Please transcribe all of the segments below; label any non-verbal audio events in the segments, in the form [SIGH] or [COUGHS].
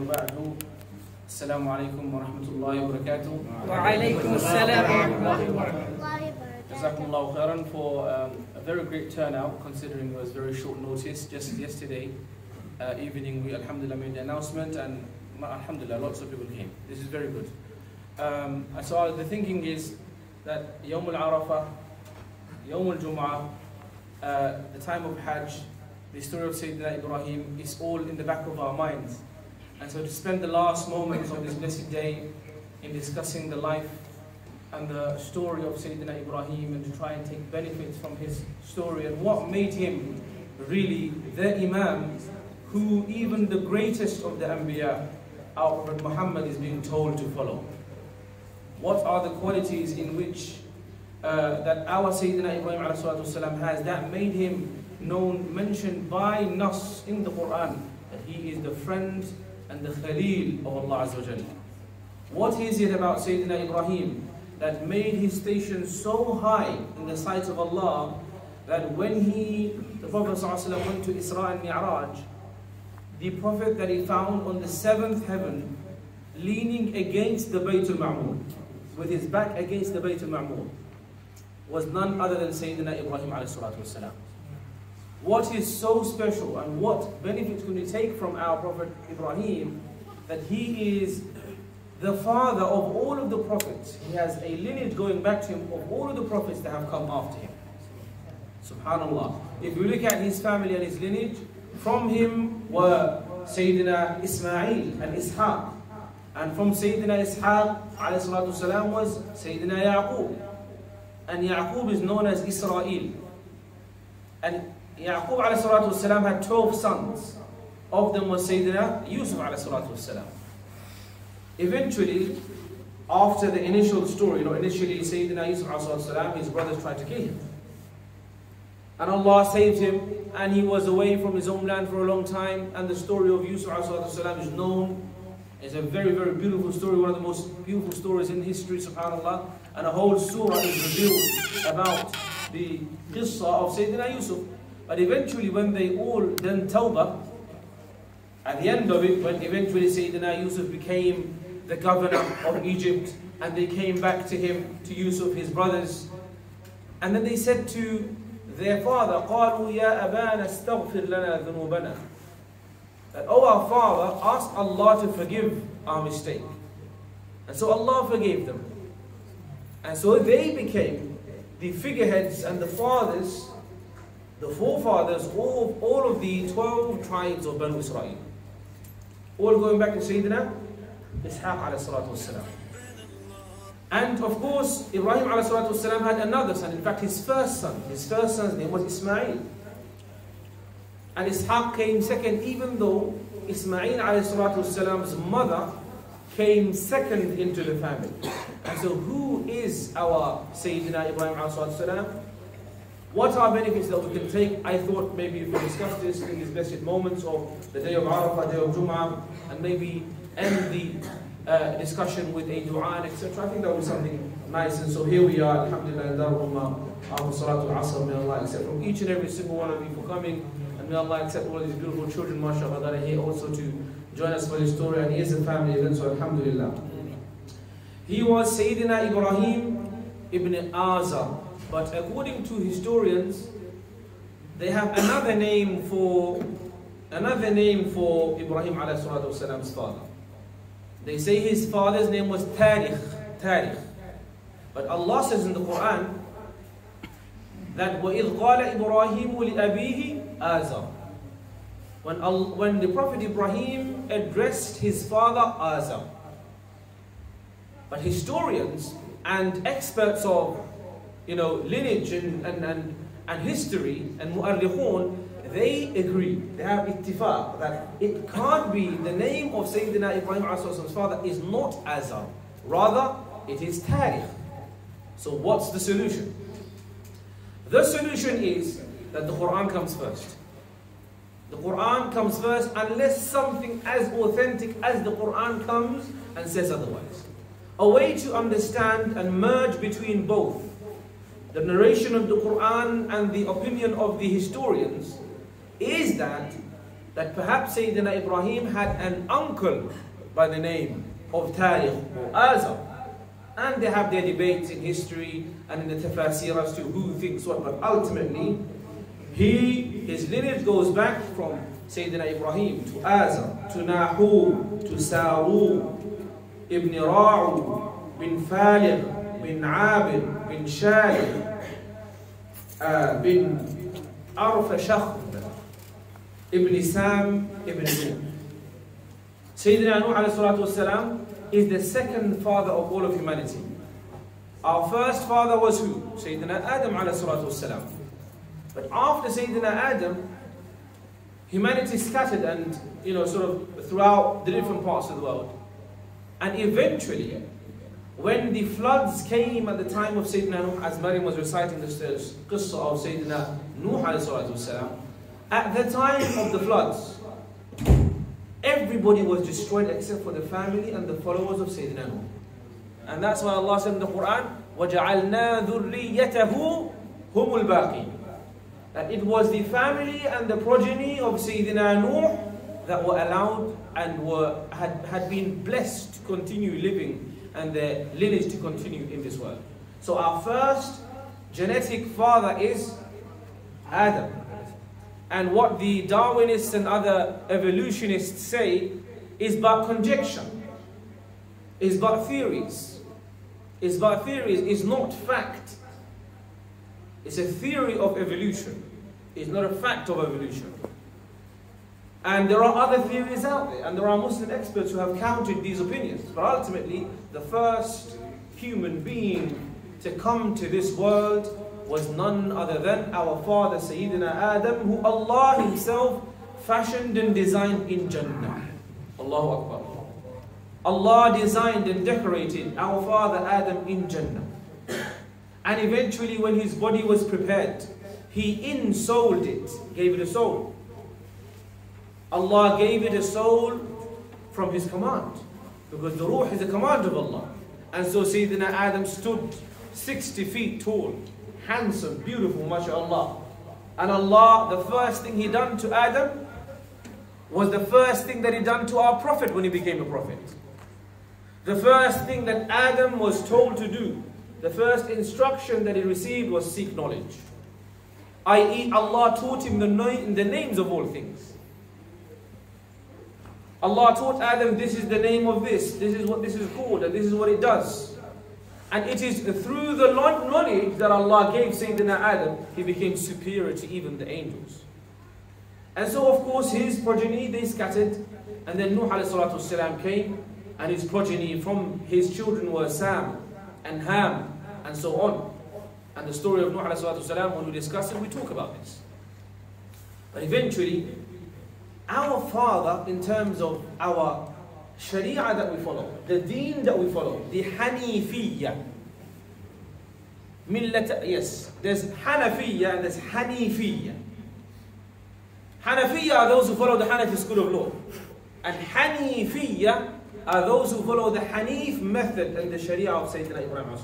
بعد السلام عليكم ورحمة الله وبركاته وعليكم السلام ورحمة الله جزاكم الله خيرا for um, a very great turnout considering it was very short notice just yesterday uh, evening we alhamdulillah made the announcement and alhamdulillah lots of people came this is very good um, so the thinking is that Yawm al-Arafah Yawm al-Jum'ah uh, the time of Hajj the story of Sayyidina Ibrahim is all in the back of our minds and so to spend the last moments of this blessed day in discussing the life and the story of Sayyidina Ibrahim and to try and take benefits from his story and what made him really the Imam who even the greatest of the Anbiya, our Prophet Muhammad is being told to follow. What are the qualities in which uh, that our Sayyidina Ibrahim والسلام, has that made him known, mentioned by Nas in the Quran, that he is the friend and the Khalil of Allah Azza wa What is it about Sayyidina Ibrahim that made his station so high in the sight of Allah that when he, the Prophet ﷺ went to Isra and Mi'raj, the Prophet that he found on the seventh heaven, leaning against the Bayt al-Ma'mur, with his back against the Bayt al-Ma'mur, was none other than Sayyidina Ibrahim alayhi What is so special and what benefits can we take from our Prophet Ibrahim that he is the father of all of the prophets. He has a lineage going back to him of all of the prophets that have come after him. Subhanallah. If you look at his family and his lineage, from him were Sayyidina Ismail and Ishaq. And from Sayyidina Ishaq والسلام, was Sayyidina Yaqub. And Yaqub is known as Israel. And Yaqub والسلام, had 12 sons. Of them was Sayyidina Yusuf والسلام. Eventually, after the initial story, you know, initially Sayyidina Yusuf والسلام, his brothers tried to kill him. And Allah saved him, and he was away from his homeland for a long time. And the story of Yusuf والسلام, is known. It's a very, very beautiful story, one of the most beautiful stories in history, subhanAllah. And a whole surah is revealed about the qissa of Sayyidina Yusuf. But eventually, when they all done tawbah, at the end of it, when eventually Sayyidina Yusuf became the governor of Egypt, and they came back to him, to Yusuf, his brothers, and then they said to their father, قالوا يا أبانا استغفر لنا ذنوبنا. That, oh our father, ask Allah to forgive our mistake. And so Allah forgave them. And so they became the figureheads and the fathers, the forefathers of all of the 12 tribes of Banu Israel. All going back to Sayyidina Ishaq alayhi salatu wasalam. And of course, Ibrahim والسلام, had another son. In fact, his first son, his first son's name was Ismail. And Ishaq came second, even though Ismail والسلام's mother came second into the family. And so, who is our Sayyidina Ibrahim والسلام? What are benefits that we can take? I thought maybe if we discuss this in these blessed moments of the day of Arafah, day of Jum'ah, and maybe end the uh, discussion with a dua etc. I think that was something nice. And so here we are, Alhamdulillah, Darul Salatu Asr, may Allah accept from each and every single one of you for coming. And may Allah accept all these beautiful children, mashallah, that are here also to join us for this story. And he is a family event, so Alhamdulillah. He was Sayyidina Ibrahim ibn Azar. But according to historians, they have another name for another name for Ibrahim wasalam's father. They say his father's name was Tariq, Tariq. But Allah says in the Quran that وَإِذْ قَالَ إِبْرَاهِيمُ لِأَبِيهِ آزَرَ when, when the Prophet Ibrahim addressed his father Azar. But historians and experts of you know, lineage and, and, and, and history and mu'arrikhun, they agree, they have ittifaq, that it can't be, the name of Sayyidina Ibrahim a.s. father is not Azar. Rather, it is Tariq. So what's the solution? The solution is that the Quran comes first. The Quran comes first unless something as authentic as the Quran comes and says otherwise. A way to understand and merge between both the narration of the Quran and the opinion of the historians is that that perhaps Sayyidina Ibrahim had an uncle by the name of Tariq or Azar. And they have their debates in history and in the tafsir as to who thinks what, but ultimately, he, his lineage goes back from Sayyidina Ibrahim to Azar, to Nahu, to Saru, Ibn Ra'u, bin Faligh, bin Abid, bin Shali, uh, bin Arfa Ibn Sam, Ibn Nuh. Sayyidina Nuh والسلام, is the second father of all of humanity. Our first father was who? Sayyidina Adam والسلام. But after Sayyidina Adam, humanity scattered and, you know, sort of throughout the different parts of the world. And eventually, when the floods came at the time of Sayyidina Nuh, as Maryam was reciting the qissa of Sayyidina Nuh والسلام, at the time of the floods, everybody was destroyed except for the family and the followers of Sayyidina Nuh. And that's why Allah said in the Quran, وَجَعَلْنَا ذُرِّيَّتَهُ هُمُ الْبَاقِينَ That it was the family and the progeny of Sayyidina Nuh that were allowed and were, had, had been blessed to continue living and their lineage to continue in this world. So our first genetic father is Adam. And what the Darwinists and other evolutionists say is but conjecture, is but theories, is but theories, is not fact. It's a theory of evolution. It's not a fact of evolution. And there are other theories out there, and there are Muslim experts who have countered these opinions. But ultimately, the first human being to come to this world was none other than our father Sayyidina Adam, who Allah Himself fashioned and designed in Jannah. Allahu Akbar. Allah designed and decorated our father Adam in Jannah. And eventually, when his body was prepared, he insouled it, gave it a soul. Allah gave it a soul from His command. Because the ruh is a command of Allah. And so Sayyidina Adam stood 60 feet tall handsome, beautiful, mashallah. And Allah, the first thing He done to Adam was the first thing that He done to our Prophet when he became a Prophet. The first thing that Adam was told to do, the first instruction that he received was seek knowledge. I.e., Allah taught him the, the names of all things. Allah taught Adam, this is the name of this, this is what this is called, and this is what it does. And it is through the knowledge that Allah gave Sayyidina Adam, he became superior to even the angels. And so, of course, his progeny, they scattered. And then Nuh والسلام, came, and his progeny from his children were Sam and Ham, and so on. And the story of Nuh والسلام, when we discuss it, we talk about this. But eventually, our father, in terms of our sharia that we follow, the deen that we follow, the Hanifiyya. Yes, there's Hanafiyya and there's Hanifiyya. Hanafiyya are those who follow the Hanafi school of law. And Hanifiyya are those who follow the Hanif method and the Sharia of Sayyidina Ibrahim.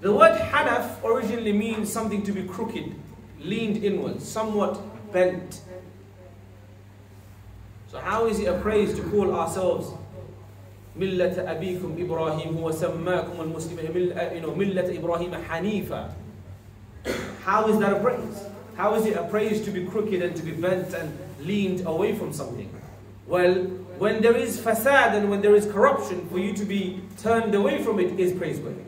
The word Hanaf originally means something to be crooked, leaned inwards, somewhat bent. So how is it a praise to call ourselves ملة أبيكم إبراهيم هو سماكم المسلمين you know ملة إبراهيم حنيفا How is that a praise? How is it a praise to be crooked and to be bent and leaned away from something? Well, when there is fasad and when there is corruption, for you to be turned away from it is praiseworthy.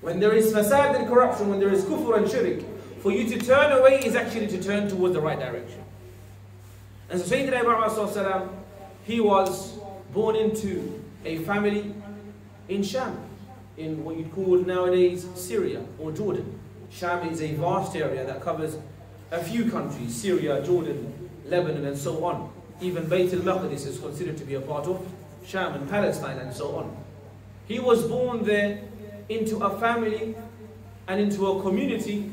When there is fasad and corruption, when there is kufr and shirk, for you to turn away is actually to turn towards the right direction. And so Sayyidina Ibrahim he was born into a family in Sham, in what you'd call nowadays Syria or Jordan. Sham is a vast area that covers a few countries, Syria, Jordan, Lebanon and so on. Even Bayt al-Maqdis is considered to be a part of Sham and Palestine and so on. He was born there into a family and into a community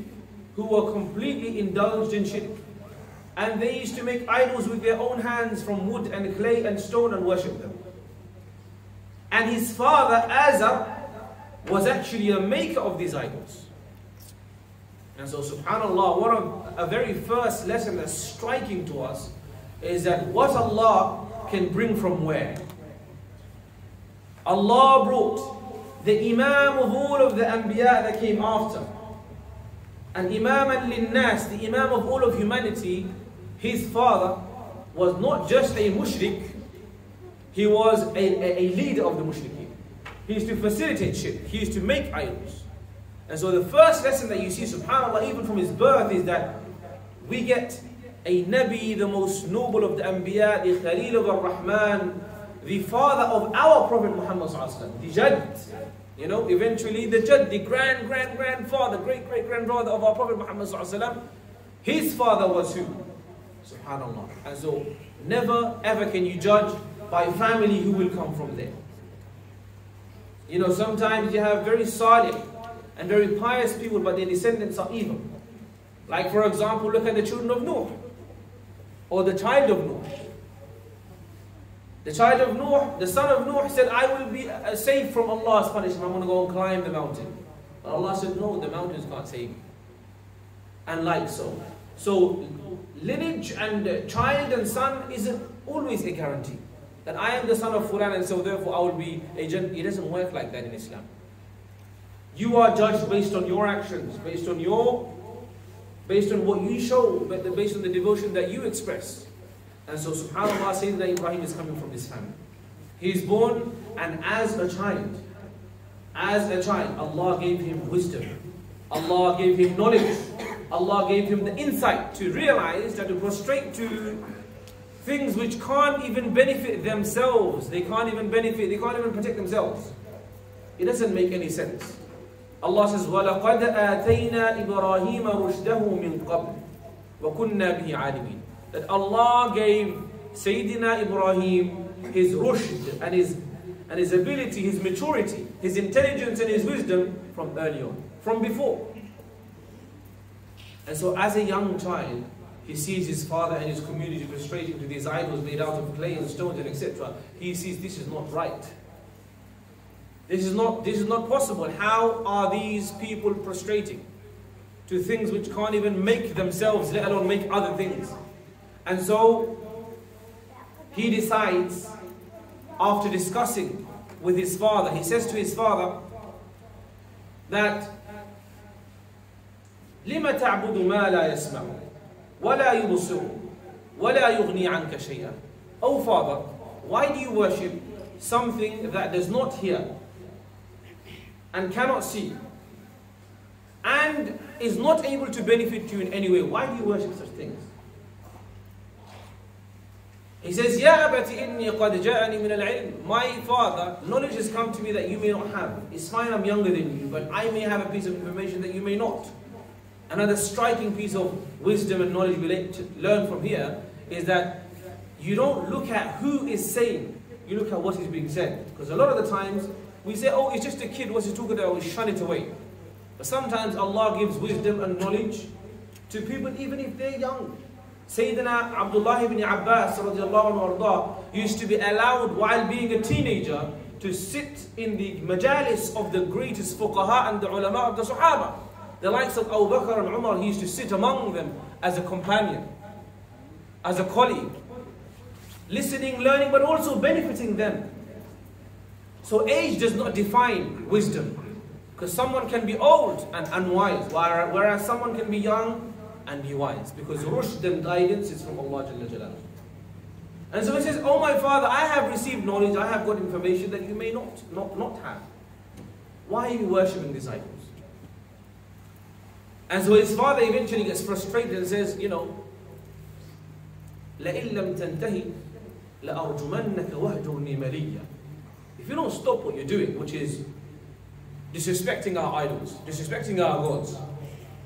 who were completely indulged in shirk. And they used to make idols with their own hands from wood and clay and stone and worship them. And his father, Azar, was actually a maker of these idols. And so, subhanAllah, one of a very first lesson that's striking to us is that what Allah can bring from where? Allah brought the Imam of all of the Anbiya that came after. And Imam al-Linnas, the Imam of all of humanity, his father was not just a mushrik, he was a, a, a leader of the mushrikeen. He used to facilitate shirk, he used to make idols. And so the first lesson that you see, subhanAllah, even from his birth, is that we get a Nabi, the most noble of the Anbiya, the Khalil of Ar-Rahman, the father of our Prophet Muhammad the Jad. You know, eventually the Jad, the grand, grand, grandfather, great, great grandfather of our Prophet Muhammad his father was who? Subhanallah. And so, never ever can you judge by family who will come from there. You know, sometimes you have very solid and very pious people, but their descendants are evil. Like, for example, look at the children of Noah or the child of Noah. The child of Noah, the son of Noah said, I will be uh, safe from Allah's punishment. I'm going to go and climb the mountain. But Allah said, no, the mountains can't save me. And like so. So, lineage and child and son isn't always a guarantee. That I am the son of Fulan and so therefore I will be a. It doesn't work like that in Islam. You are judged based on your actions, based on your based on what you show, based on the devotion that you express. And so subhanAllah that Ibrahim is coming from this family. He is born and as a child, as a child, Allah gave him wisdom. Allah gave him knowledge. Allah gave him the insight to realize that to prostrate to things which can't even benefit themselves, they can't even benefit, they can't even protect themselves. It doesn't make any sense. Allah says, وَلَقَدْ آتَيْنَا إِبْرَاهِيمَ رُشْدَهُ مِنْ قَبْلِ وَكُنَّا بِهِ عَالِمِينَ That Allah gave Sayyidina Ibrahim his rushd and his, and his ability, his maturity, his intelligence and his wisdom from early on, from before. And so as a young child, he sees his father and his community prostrating to these idols made out of clay and stones and etc. He sees this is not right. This is not, this is not possible. How are these people prostrating to things which can't even make themselves, let alone make other things? And so he decides, after discussing with his father, he says to his father that لم تعبد ما لا يسمع ولا يبصر ولا يغني عنك شيئا Oh father, why do you worship something that does not hear and cannot see and is not able to benefit you in any way, why do you worship such things? He says, Ya abati inni qad ja'ani min al-ilm. My father, knowledge has come to me that you may not have. It's fine, I'm younger than you, but I may have a piece of information that you may not. Another striking piece of wisdom and knowledge we learn from here is that you don't look at who is saying, you look at what is being said. Because a lot of the times, we say, oh, it's just a kid, what's he talking about? We shun it away. But sometimes Allah gives wisdom and knowledge to people even if they're young. Sayyidina Abdullah ibn Abbas anhu, used to be allowed while being a teenager to sit in the majalis of the greatest fuqaha and the ulama of the Sahaba. The likes of Abu Bakr and Umar, he used to sit among them as a companion, as a colleague, listening, learning, but also benefiting them. So age does not define wisdom. Because someone can be old and unwise, whereas someone can be young and be wise. Because rushd and guidance is from Allah Jalla Jalaluhu. And so he says, Oh my father, I have received knowledge, I have got information that you may not, not, not have. Why are you worshipping these idols? And so his father eventually gets frustrated and says, you know, لَإِن لَمْ تَنْتَهِ لَأَرْجُمَنَّكَ وَهْجُرْنِي مَلِيًّا if you don't stop what you're doing, which is disrespecting our idols, disrespecting our gods,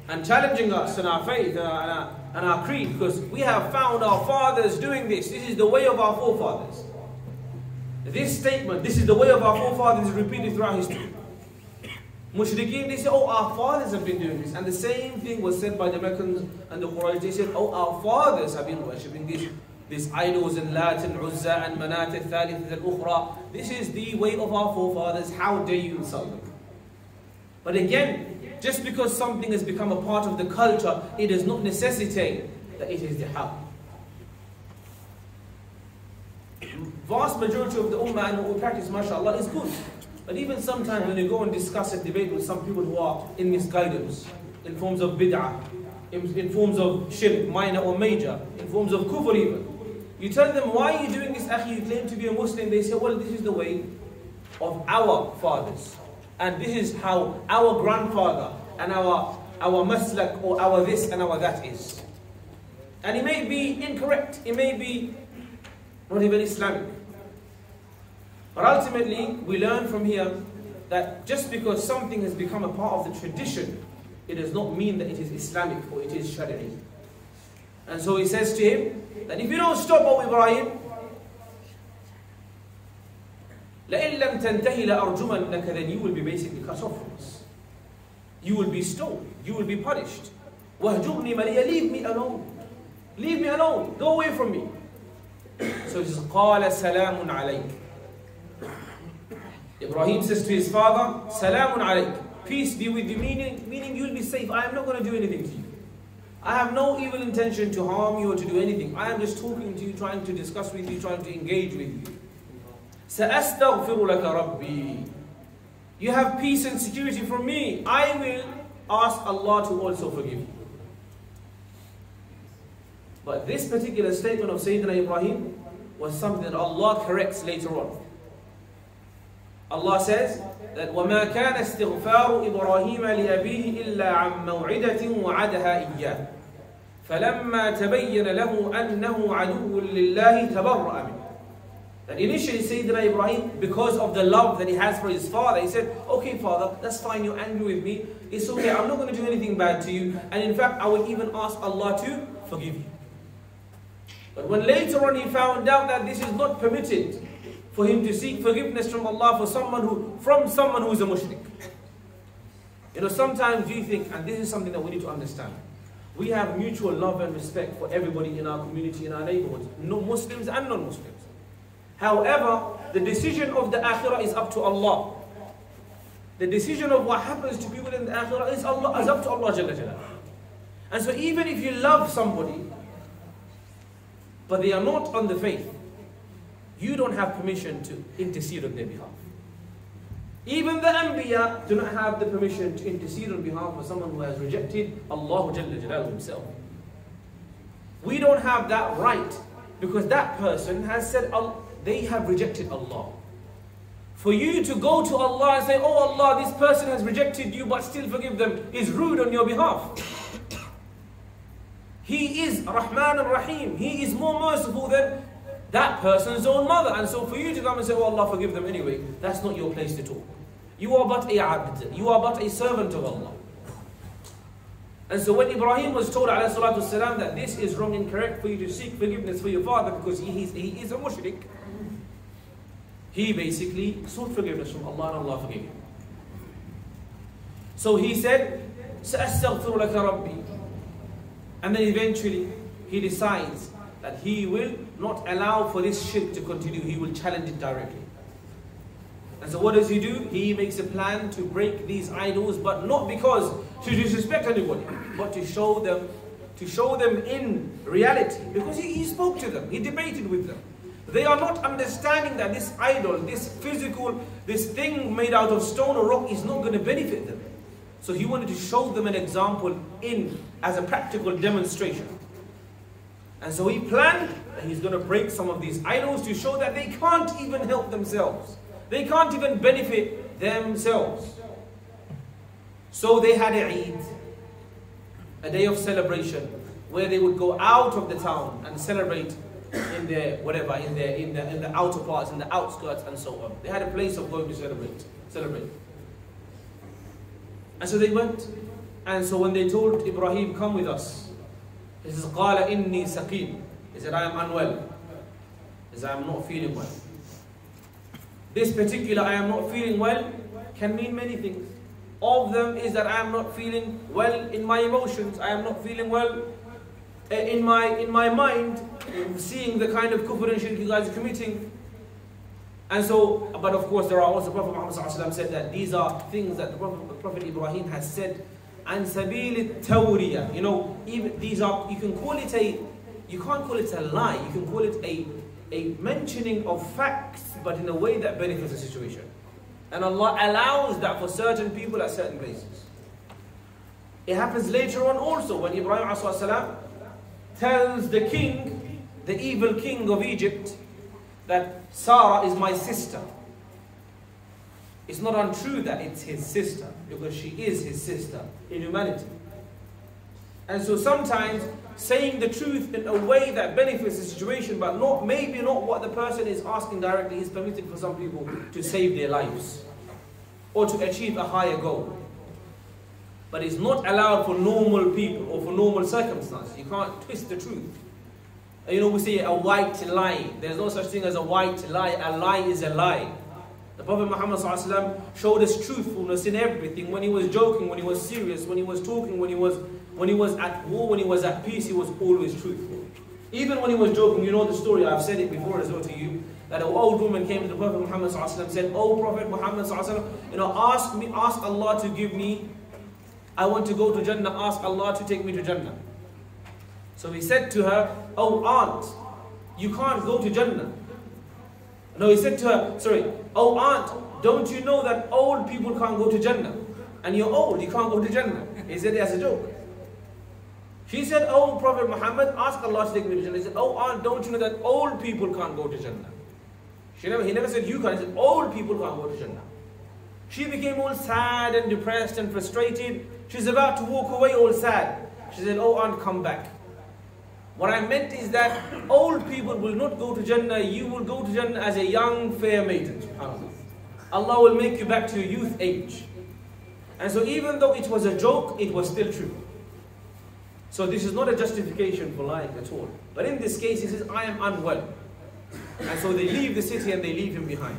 and challenging us in our faith and our, and our creed, because we have found our fathers doing this. This is the way of our forefathers. This statement, this is the way of our forefathers, is repeated throughout history. Mushrikeen, they say, oh, our fathers have been doing this. And the same thing was said by the Meccans and the Quraysh. They said, oh, our fathers have been worshipping this. These idols and Lat and Uzza and Manat al-Thalith al-Ukhra. This is the way of our forefathers. How dare you insult them? But again, just because something has become a part of the culture, it does not necessitate that it is the haqq. Vast majority of the ummah and we practice, mashallah, is good. But even sometimes when you go and discuss and debate with some people who are in misguidance, in forms of bid'ah, in, in forms of shirk, minor or major, in forms of kufr even, you tell them, why are you doing this, akhi? You claim to be a Muslim. They say, well, this is the way of our fathers. And this is how our grandfather and our, our maslak or our this and our that is. And it may be incorrect. It may be not even Islamic. But ultimately, we learn from here that just because something has become a part of the tradition, it does not mean that it is Islamic or it is Shari'i. And so he says to him that if you don't stop, O Ibrahim, لَإِن لَمْ تَنْتَهِ لَأَرْجُمَنَّكَ Then you will be basically cut off from us. You will be stoned. You will be punished. وَهْجُرْنِي مَلِيَ Leave me alone. Leave me alone. Go away from me. So he says, قَالَ سَلَامٌ عَلَيْكَ Ibrahim says to his father, Salamun alayk. Peace be with you, meaning, meaning you'll be safe. I am not going to do anything to you. I have no evil intention to harm you or to do anything. I am just talking to you, trying to discuss with you, trying to engage with you. سَأَسْتَغْفِرُ لَكَ رَبِّي You have peace and security from me. I will ask Allah to also forgive you. But this particular statement of Sayyidina Ibrahim was something that Allah corrects later on. Allah says that وَمَا كَانَ اسْتِغْفَارُ إِبْرَاهِيمَ لِأَبِيهِ إِلَّا عَن مَوْعِدَةٍ وَعَدَهَا إِيَّاهُ فَلَمَّا تَبَيَّنَ لَهُ أَنَّهُ عَدُوٌّ لِلَّهِ تَبَرَّأَ مِنْهُ That initially Sayyidina Ibrahim, because of the love that he has for his father, he said, okay father, that's fine, you're angry with me, it's okay, I'm not going to do anything bad to you, and in fact I will even ask Allah to forgive you. But when later on he found out that this is not permitted, for him to seek forgiveness from Allah for someone who, from someone who is a mushrik. You know, sometimes you think, and this is something that we need to understand, we have mutual love and respect for everybody in our community, in our neighborhoods, no Muslims and non-Muslims. However, the decision of the akhirah is up to Allah. The decision of what happens to people in the akhirah is, Allah, is up to Allah Jalla And so even if you love somebody, but they are not on the faith, you don't have permission to intercede on their behalf. Even the Anbiya do not have the permission to intercede on behalf of someone who has rejected Allah Jalla himself. We don't have that right because that person has said they have rejected Allah. For you to go to Allah and say, Oh Allah, this person has rejected you but still forgive them is rude on your behalf. He is Rahman al-Rahim. He is more merciful than that person's own mother. And so for you to come and say, oh Allah forgive them anyway, that's not your place to talk. You are but a abd, you are but a servant of Allah. And so when Ibrahim was told والسلام, that this is wrong and correct for you to seek forgiveness for your father because he is, he is a mushrik, he basically sought forgiveness from Allah and Allah forgave him. So he said, سأستغفر لك ربي. And then eventually he decides that he will not allow for this shirk to continue. He will challenge it directly. And so what does he do? He makes a plan to break these idols, but not because to disrespect anybody, but to show them, to show them in reality. Because he, he spoke to them, he debated with them. They are not understanding that this idol, this physical, this thing made out of stone or rock is not going to benefit them. So he wanted to show them an example in as a practical demonstration. And so he planned that he's going to break some of these idols to show that they can't even help themselves. They can't even benefit themselves. So they had a Eid, a day of celebration, where they would go out of the town and celebrate in their whatever, in their in the in the outer parts, in the outskirts, and so on. They had a place of going to celebrate, celebrate. And so they went. And so when they told Ibrahim, "Come with us," He says, قَالَ إِنِّي سَقِيمٌ He said, I am unwell. He said, I am not feeling well. This particular I am not feeling well can mean many things. Of them is that I am not feeling well in my emotions. I am not feeling well eh, in my in my mind, seeing the kind of kufr and shirk you guys are committing. And so, but of course, there are also Prophet Muhammad said that these are things that the Prophet, the Prophet Ibrahim has said. and sabil tawriya, you know, even these are you can call it a, you can't call it a lie. You can call it a a mentioning of facts, but in a way that benefits the situation. And Allah allows that for certain people at certain places. It happens later on also when Ibrahim salam tells the king, the evil king of Egypt, that Sarah is my sister. It's not untrue that it's his sister, because she is his sister in humanity. And so sometimes saying the truth in a way that benefits the situation, but not maybe not what the person is asking directly, is permitted for some people to save their lives or to achieve a higher goal. But it's not allowed for normal people or for normal circumstances. You can't twist the truth. You know, we say a white lie. There's no such thing as a white lie. A lie is a lie. The Prophet Muhammad showed us truthfulness in everything. When he was joking, when he was serious, when he was talking, when he was when he was at war, when he was at peace, he was always truthful. Even when he was joking, you know the story, I've said it before as well to you, that an old woman came to the Prophet Muhammad and said, Oh Prophet Muhammad you know, ask me, ask Allah to give me, I want to go to Jannah, ask Allah to take me to Jannah. So he said to her, Oh aunt, you can't go to Jannah. No, he said to her, sorry, Oh aunt, don't you know that old people can't go to Jannah? And you're old, you can't go to Jannah. He said it as a joke. She said, Oh Prophet Muhammad, ask Allah to take me to Jannah. He said, Oh aunt, don't you know that old people can't go to Jannah? She never, he never said you can't, he said old people can't go to Jannah. She became all sad and depressed and frustrated. She's about to walk away all sad. She said, Oh aunt, come back. What I meant is that old people will not go to Jannah, you will go to Jannah as a young, fair maiden. Allah will make you back to your youth age. And so even though it was a joke, it was still true. So this is not a justification for lying at all. But in this case, he says, I am unwell. And so they leave the city and they leave him behind.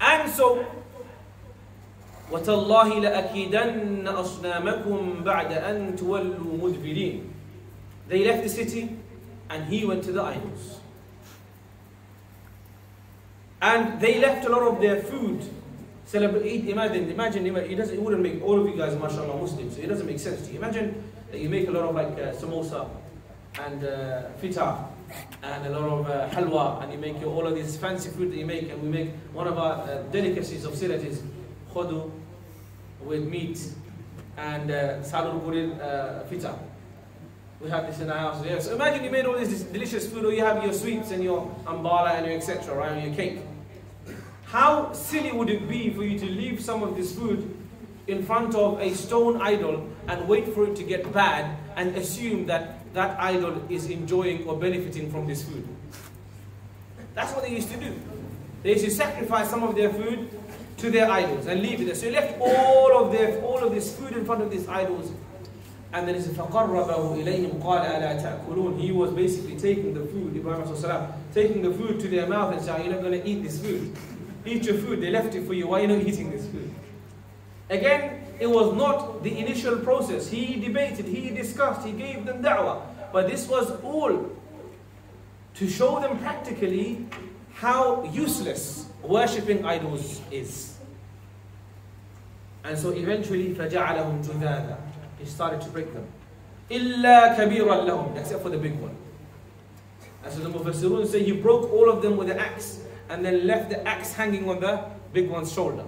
And so وتالله لأكيدن أصنامكم بعد أن تولوا مدبرين they left the city and he went to the idols. And they left a lot of their food. Celebrate, imagine, imagine, it, doesn't, it wouldn't make all of you guys, mashallah, Muslims, so it doesn't make sense to you. Imagine that you make a lot of like uh, samosa and uh, fita and a lot of uh, halwa and you make all of these fancy food that you make and we make one of our uh, delicacies of Sirat is khodu with meat and uh, salur uh, fita. We have this in our house. Yeah. So imagine you made all this delicious food, or you have your sweets and your ambala and your etc. Right, and your cake. How silly would it be for you to leave some of this food in front of a stone idol and wait for it to get bad and assume that that idol is enjoying or benefiting from this food? That's what they used to do. They used to sacrifice some of their food to their idols and leave it there. So they left all of their all of this food in front of these idols and then he said, فَقَرَّبَهُ إِلَيْهِمْ قَالَ أَلَا تَأْكُلُونَ He was basically taking the food, Ibrahim salam, taking the food to their mouth and saying, you're not going to eat this food. Eat your food, they left it for you, why are you not eating this food? Again, it was not the initial process. He debated, he discussed, he gave them da'wah. But this was all to show them practically how useless worshipping idols is. And so eventually, فَجَعَلَهُمْ جُذَاذًا he started to break them. إِلَّا كَبِيرًا لَهُمْ Except for the big one. As the Mufassirun say, he broke all of them with an axe and then left the axe hanging on the big one's shoulder.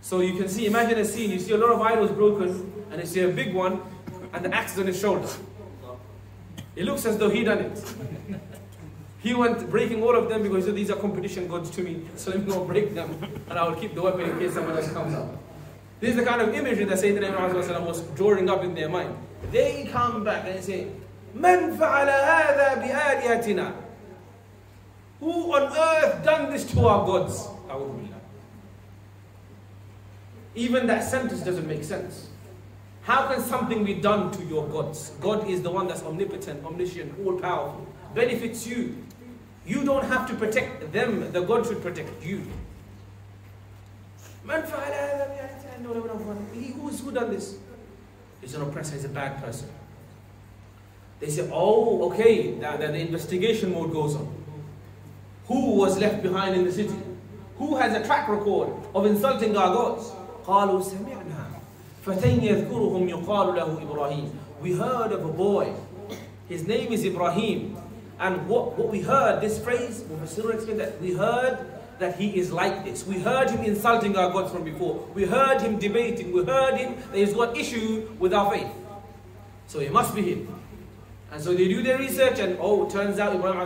So you can see, imagine a scene, you see a lot of idols broken and you see a big one and the axe is on his shoulder. It looks as though he done it. He went breaking all of them because he said, these are competition gods to me, so let me go break them and I will keep the weapon in case someone else comes up. This is the kind of imagery that Sayyidina Imam was drawing up in their mind. They come back and say, Man fa'ala bi bi'aliyatina. Who on earth done this to our gods? Even that sentence doesn't make sense. How can something be done to your gods? God is the one that's omnipotent, omniscient, all-powerful. Benefits you. You don't have to protect them. The God should protect you. Man fa'ala he, who's who done this? He's an oppressor, he's a bad person. They say, oh, okay, now, then the investigation mode goes on. Who was left behind in the city? Who has a track record of insulting our gods? قالوا سمعنا فتى يذكرهم يقال له إبراهيم We heard of a boy. His name is Ibrahim. And what, what we heard, this phrase, Mufassir explained that we heard that he is like this. We heard him insulting our gods from before. We heard him debating. We heard him that he's got issue with our faith. So it must be him. And so they do their research and oh, turns out Ibrahim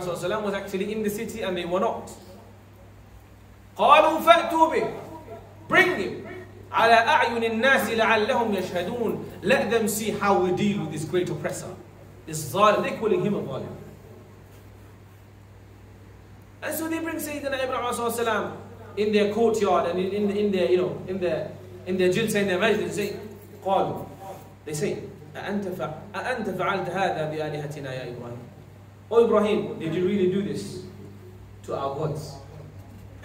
was actually in the city and they were not. قالوا فأتوا به Bring him. على أعين الناس لعلهم يشهدون Let them see how we deal with this great oppressor. This zalim, they're calling him a zalim. And so they bring Sayyidina Ibrahim in their courtyard and in, in, in their, you know, in their, in their jilsa, in their majlis, they say, قالوا, they say, أأنت, أأنت فعلت هذا بآلهتنا يا إبراهيم Oh Ibrahim, did you really do this to our gods? [COUGHS]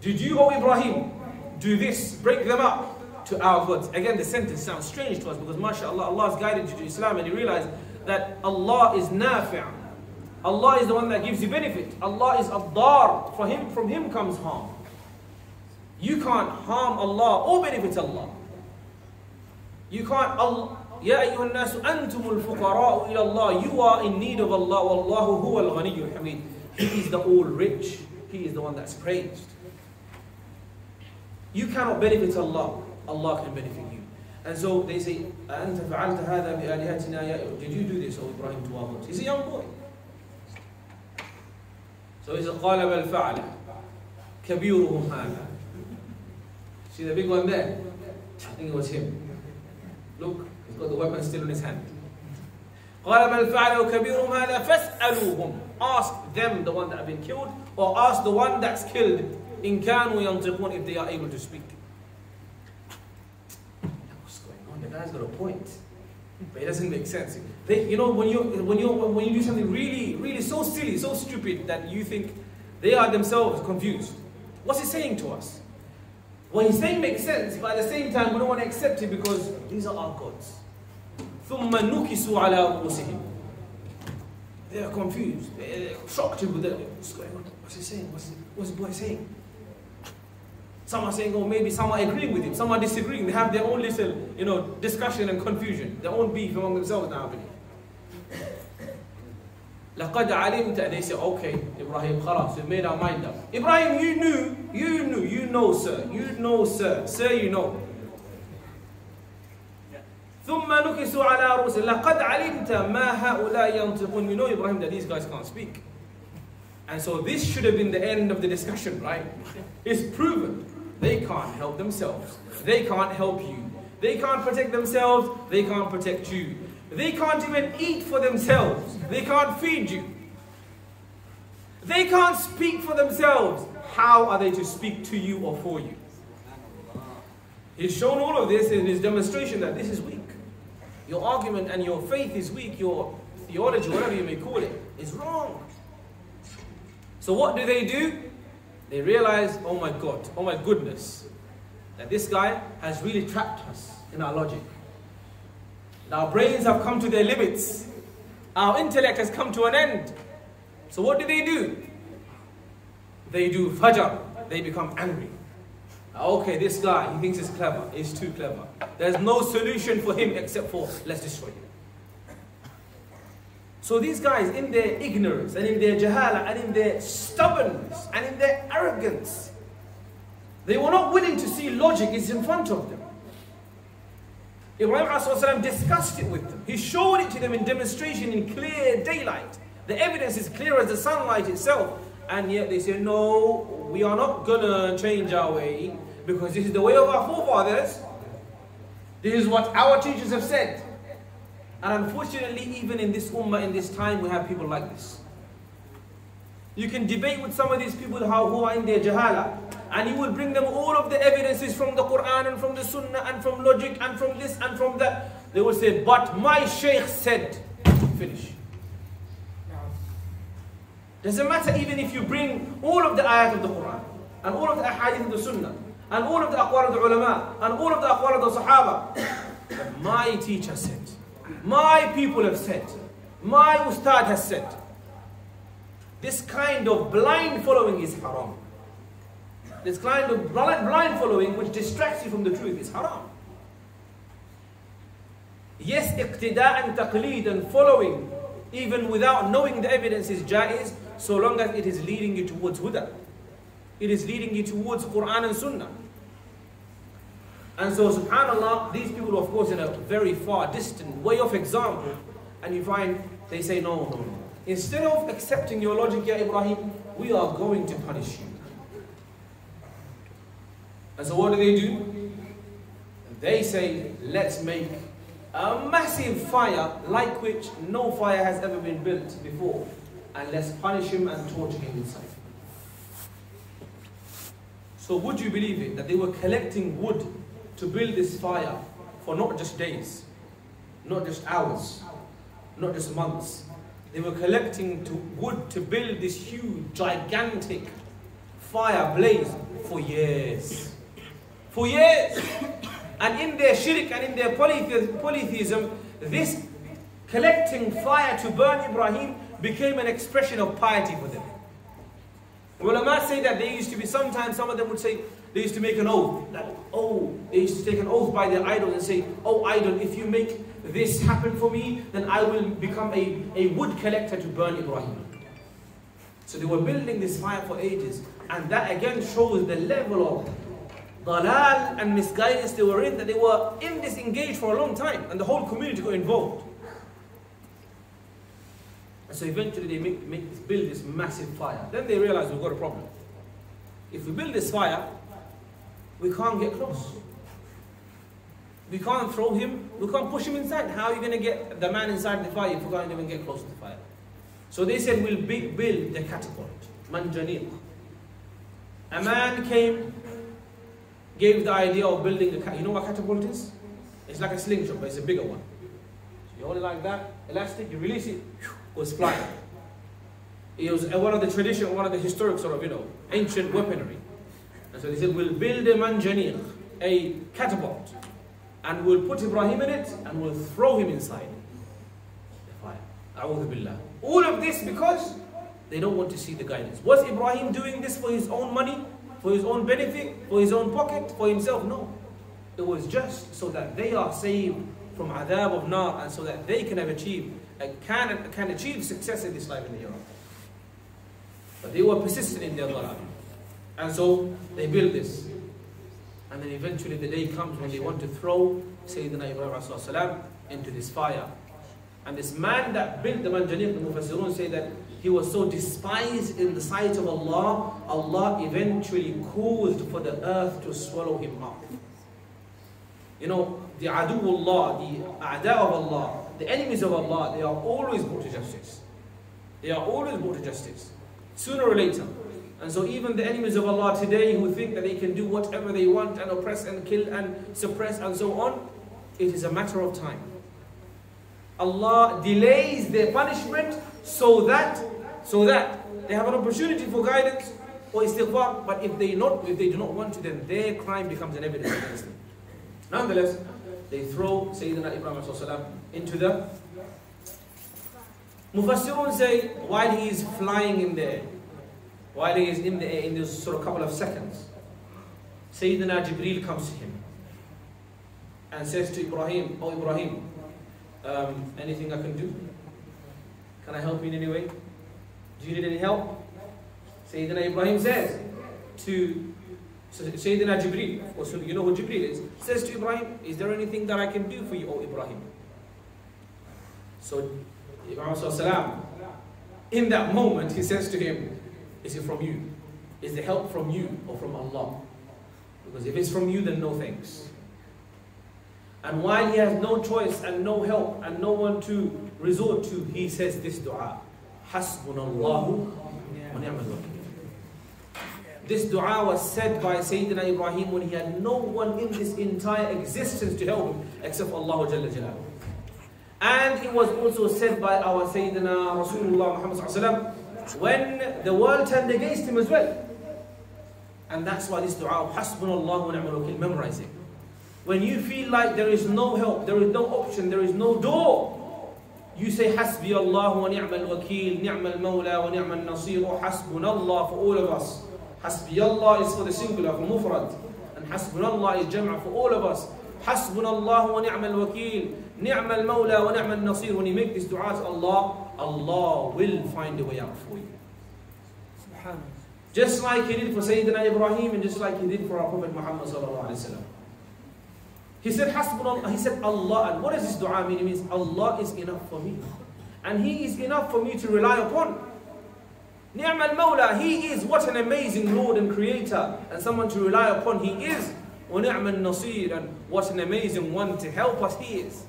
did you, oh Ibrahim, do this, break them up to our gods? Again, the sentence sounds strange to us because mashallah, Allah has guided you to Islam and you realize that Allah is nafi' Allah is the one that gives you benefit. Allah is Ad-Darr. For him, from him comes harm. You can't harm Allah or benefit Allah. You can't Allah يا أيها الناس أنتم الفقراء You are in need of Allah والله هو الغني hamid. He is the all rich He is the one that's praised You cannot benefit Allah Allah can benefit you And so they say أنت فعلت هذا بآلهتنا Did you do this O Ibrahim to our He's a young boy Said, قال بل فعل كبيرهم هذا. See the big one there? I think it was him. Look, he's got the weapon still in his hand. قال بل فعلوا كبيرهم هذا فاسألوهم Ask them, the one that have been killed, or ask the one that's killed, إن كانوا ينطقون, if they are able to speak. What's going on? The guy's got a point. But it doesn't make sense. They, you know, when you when you when you do something really, really so silly, so stupid that you think they are themselves confused. What's he saying to us? What he's saying makes sense, but at the same time, we don't want to accept it because these are our gods. They are confused. They are shocked with. What's going on? What's he saying? What's, what's the boy saying? Some are saying, oh, maybe some are agreeing with him. Some are disagreeing. They have their own little, you know, discussion and confusion. Their own beef among themselves now. لقد علمت they say okay Ibrahim خلاص we made our mind up Ibrahim you knew you knew you know sir you know sir sir you know ثم نكسوا على رؤوس لقد علمت ما هؤلاء ينطقون you know Ibrahim that these guys can't speak and so this should have been the end of the discussion right it's proven they can't help themselves they can't help you they can't protect themselves they can't protect you they can't even eat for themselves. They can't feed you. They can't speak for themselves. How are they to speak to you or for you? He's shown all of this in his demonstration that this is weak. Your argument and your faith is weak. Your theology, whatever you may call it, is wrong. So what do they do? They realize, oh my God, oh my goodness, that this guy has really trapped us in our logic. Our brains have come to their limits. Our intellect has come to an end. So what do they do? They do fajr. They become angry. Ah, okay, this guy, he thinks he's clever. He's too clever. There's no solution for him except for let's destroy him. So these guys, in their ignorance and in their jahala and in their stubbornness and in their arrogance, they were not willing to see logic is in front of them. Ibrahim discussed it with them. He showed it to them in demonstration in clear daylight. The evidence is clear as the sunlight itself. And yet they say, no, we are not gonna change our way because this is the way of our forefathers. This is what our teachers have said. And unfortunately, even in this ummah, in this time, we have people like this. You can debate with some of these people how, who are in their jahala. And you will bring them all of the evidences from the Quran and from the Sunnah and from logic and from this and from that. They will say, but my Shaykh said, finish. Doesn't matter even if you bring all of the ayat of the Quran and all of the ahadith of the Sunnah and all of the aqwal of the ulama and all of the aqwal of the Sahaba. my teacher said, my people have said, my ustad has said. This kind of blind following is haram. This kind of blind following which distracts you from the truth is haram. Yes, iqtida and taqleed and following, even without knowing the evidence is jaiz, so long as it is leading you towards huda. It is leading you towards Quran and Sunnah. And so, subhanAllah, these people, of course, in a very far distant way of example, and you find they say, no, no, no. Instead of accepting your logic, Ya Ibrahim, we are going to punish you. And so what do they do? They say, let's make a massive fire like which no fire has ever been built before. And let's punish him and torture him inside. So would you believe it, that they were collecting wood to build this fire for not just days, not just hours, not just months. They were collecting to wood to build this huge, gigantic fire blaze for years. For years. And in their shirk and in their polytheism, this collecting fire to burn Ibrahim became an expression of piety for them. Ulama say that they used to be, sometimes some of them would say, they used to make an oath. That, oh, they used to take an oath by their idol and say, oh idol, if you make this happen for me, then I will become a, a wood collector to burn Ibrahim. So they were building this fire for ages. And that again shows the level of dalal and misguidance they were in, that they were in this engaged for a long time. And the whole community got involved. And so eventually they make, make build this massive fire. Then they realize we've got a problem. If we build this fire, we can't get close. We can't throw him, we can't push him inside. How are you going to get the man inside the fire if you can't even get close to the fire? So they said, we'll build the catapult, manjaniq. A man came, gave the idea of building a catapult. You know what catapult is? It's like a slingshot, but it's a bigger one. So you hold it like that, elastic, you release it, goes flying. It was uh, one of the traditional, one of the historic sort of, you know, ancient weaponry. And so they said, we'll build a manjaniq, a catapult, and we'll put Ibrahim in it, and we'll throw him inside the fire. billah. All of this because they don't want to see the guidance. Was Ibrahim doing this for his own money, for his own benefit, for his own pocket, for himself? No. It was just so that they are saved from adhab of nar and so that they can have achieved uh, can, can achieve success in this life in the hereafter. But they were persistent in their dalal. And so they build this. And then eventually the day comes when they want to throw Sayyidina Ibrahim into this fire. And this man that built the manjaniq, the Mufassirun say that he was so despised in the sight of Allah, Allah eventually caused for the earth to swallow him up. You know, the Allah, the a'da of Allah, the enemies of Allah, they are always brought to justice. They are always brought to justice. Sooner or later. And so even the enemies of Allah today who think that they can do whatever they want and oppress and kill and suppress and so on, it is a matter of time. Allah delays their punishment so that so that they have an opportunity for guidance or istighfar, but if they not if they do not want to, then their crime becomes an evidence against them. Nonetheless, they throw Sayyidina Ibrahim into the Mufassirun say while he is flying in the air, while he is in the air in this sort of couple of seconds, Sayyidina Jibreel comes to him and says to Ibrahim, Oh Ibrahim, um, anything I can do? Can I help you in any way? Do you need any help? Sayyidina Ibrahim says to so Sayyidina Jibreel, of course, you know who Jibreel is, says to Ibrahim, Is there anything that I can do for you, O Ibrahim? So Ibrahim, in that moment, he says to him, Is it from you? Is the help from you or from Allah? Because if it's from you, then no thanks. And while he has no choice and no help and no one to resort to, he says this dua. Hasbunallahu wa ni'mal. This dua was said by Sayyidina Ibrahim when he had no one in this entire existence to help him except Allah Jalla Jalaluhu. And it was also said by our Sayyidina Rasulullah Muhammad when the world turned against him as well. And that's why this dua, Hasbunallah wa ni'mal wakil, memorizing. When you feel like there is no help, there is no option, there is no door, You say Hasbi Allah wa ni'mal wakil, ni'mal mawla wa ni'mal nasir, or Hasbunallah for all of us. Hasbi Allah is for the singular, for mufrad. And Hasbunallah is jam'a for all of us. Hasbunallah wa ni'mal wakil, ni'mal mawla wa ni'mal nasir. When you make this dua to Allah, Allah will find a way out for you. Subhanallah. Just like He did for Sayyidina Ibrahim and just like He did for our Prophet Muhammad sallallahu alaihi wasallam. He said, Hasbunallah, he said Allah. And what does this dua mean? It means Allah is enough for me. And He is enough for me to rely upon. Ni'm al-Mawla, He is what an amazing Lord and Creator and someone to rely upon. He is. Wa ni'm al-Nasir, and what an amazing one to help us He is.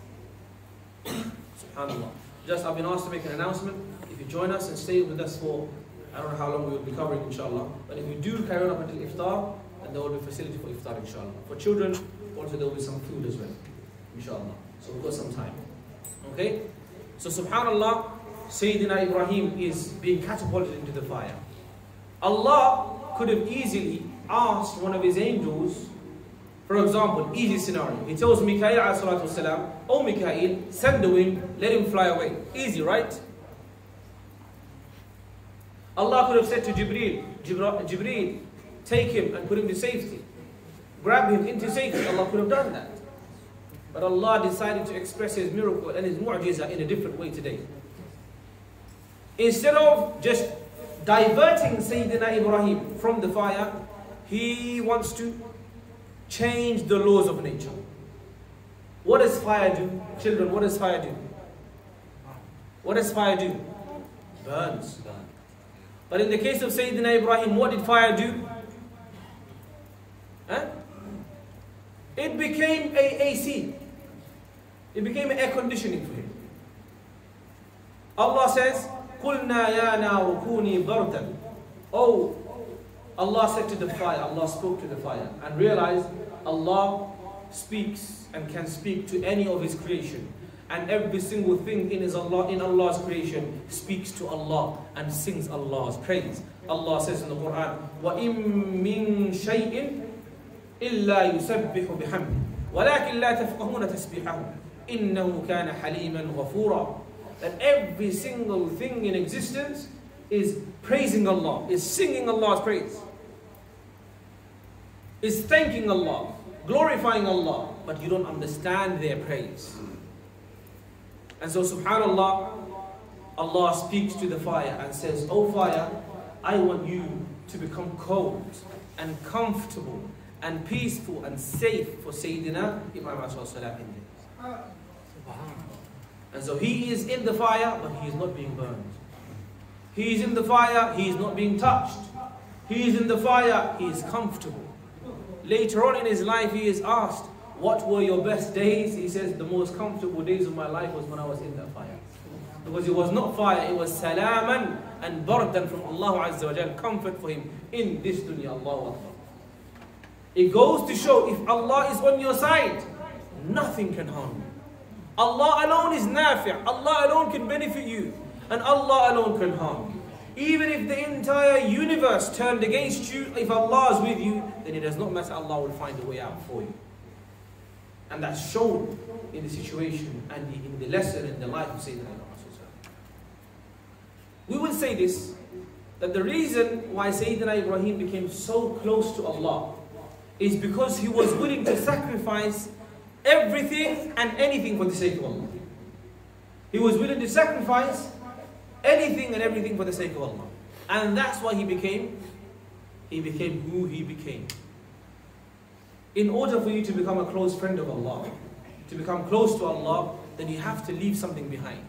SubhanAllah. Just I've been asked to make an announcement. If you join us and stay with us for, I don't know how long we will be covering inshallah. But if you do carry on up until iftar, then there will be facility for iftar inshallah. For children, also there will be some food as well inshallah. So we've got some time. Okay? So subhanallah, Sayyidina Ibrahim is being catapulted into the fire. Allah could have easily asked one of his angels, for example, easy scenario. He tells Mikael salam, Oh Mikael, send the wind, let him fly away. Easy, right? Allah could have said to Jibreel, Jibreel, take him and put him to safety. Grab him into safety. Allah could have done that. But Allah decided to express His miracle and His mu'jiza in a different way today. Instead of just diverting Sayyidina Ibrahim from the fire, he wants to change the laws of nature. What does fire do? Children, what does fire do? What does fire do? Burns. But in the case of Sayyidina Ibrahim, what did fire do? Huh? It became a AC. It became air conditioning for him. Allah says, قُلْنَا يَا نَارُ كُونِي بَرْدًا Oh, Allah said to the fire, Allah spoke to the fire. And realize Allah speaks and can speak to any of His creation. And every single thing in, his Allah, in Allah's creation speaks to Allah and sings Allah's praise. Allah says in the Quran, وَإِن مِّن شَيْءٍ إِلَّا يُسَبِّحُ بِحَمْدِ وَلَكِنْ لَا تَفْقَهُونَ تَسْبِحَهُ إِنَّهُ كَانَ حَلِيمًا غَفُورًا That every single thing in existence is praising Allah, is singing Allah's praise, is thanking Allah, glorifying Allah, but you don't understand their praise. And so subhanallah, Allah speaks to the fire and says, Oh fire, I want you to become cold and comfortable and peaceful and safe for Sayyidina Ibrahim in there. And so he is in the fire, but he is not being burned. He is in the fire, he is not being touched. He is in the fire, he is comfortable. Later on in his life, he is asked, What were your best days? He says, The most comfortable days of my life was when I was in that fire. Because it was not fire, it was salaman and bardan from Allah Azza wa comfort for him in this dunya. Allah Akbar. It goes to show if Allah is on your side, nothing can harm you. Allah alone is nafi', Allah alone can benefit you, and Allah alone can harm you. Even if the entire universe turned against you, if Allah is with you, then it does not matter, Allah will find a way out for you. And that's shown in the situation and in the lesson in the life of Sayyidina Muhammad. We will say this, that the reason why Sayyidina Ibrahim became so close to Allah is because he was willing to sacrifice everything and anything for the sake of Allah. He was willing to sacrifice anything and everything for the sake of Allah. And that's why he became, he became who he became. In order for you to become a close friend of Allah, to become close to Allah, then you have to leave something behind.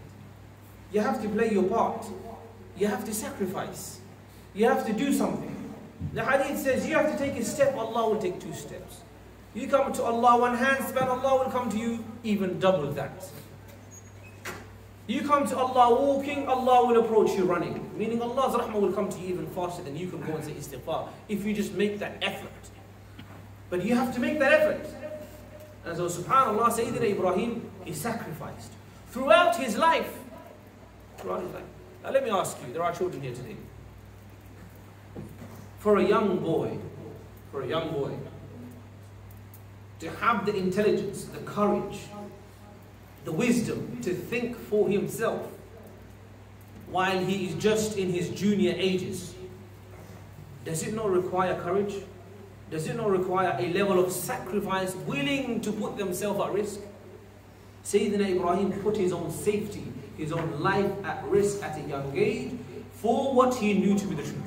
You have to play your part. You have to sacrifice. You have to do something. The hadith says you have to take a step, Allah will take two steps. You come to Allah one handspan, Allah will come to you even double that. You come to Allah walking, Allah will approach you running. Meaning Allah's rahmah will come to you even faster than you can go and say istighfar. If you just make that effort. But you have to make that effort. And so subhanAllah, Sayyidina Ibrahim, he sacrificed. Throughout his life. Throughout his life. Now let me ask you, there are children here today for a young boy, for a young boy, to have the intelligence, the courage, the wisdom to think for himself while he is just in his junior ages, does it not require courage? Does it not require a level of sacrifice, willing to put themselves at risk? Sayyidina Ibrahim put his own safety, his own life at risk at a young age for what he knew to be the truth.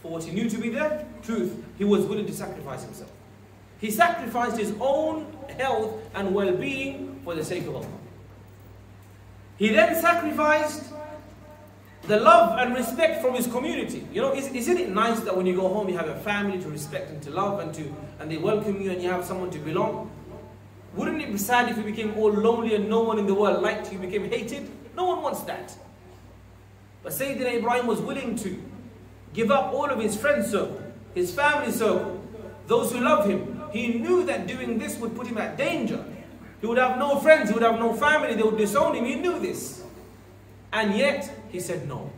For what he knew to be the truth, he was willing to sacrifice himself. He sacrificed his own health and well-being for the sake of Allah. He then sacrificed the love and respect from his community. You know, is, isn't it nice that when you go home you have a family to respect and to love and to and they welcome you and you have someone to belong? Wouldn't it be sad if you became all lonely and no one in the world liked you, became hated? No one wants that. But Sayyidina Ibrahim was willing to give up all of his friend circle, his family circle, those who love him. He knew that doing this would put him at danger. He would have no friends, he would have no family, they would disown him. He knew this. And yet, he said, No.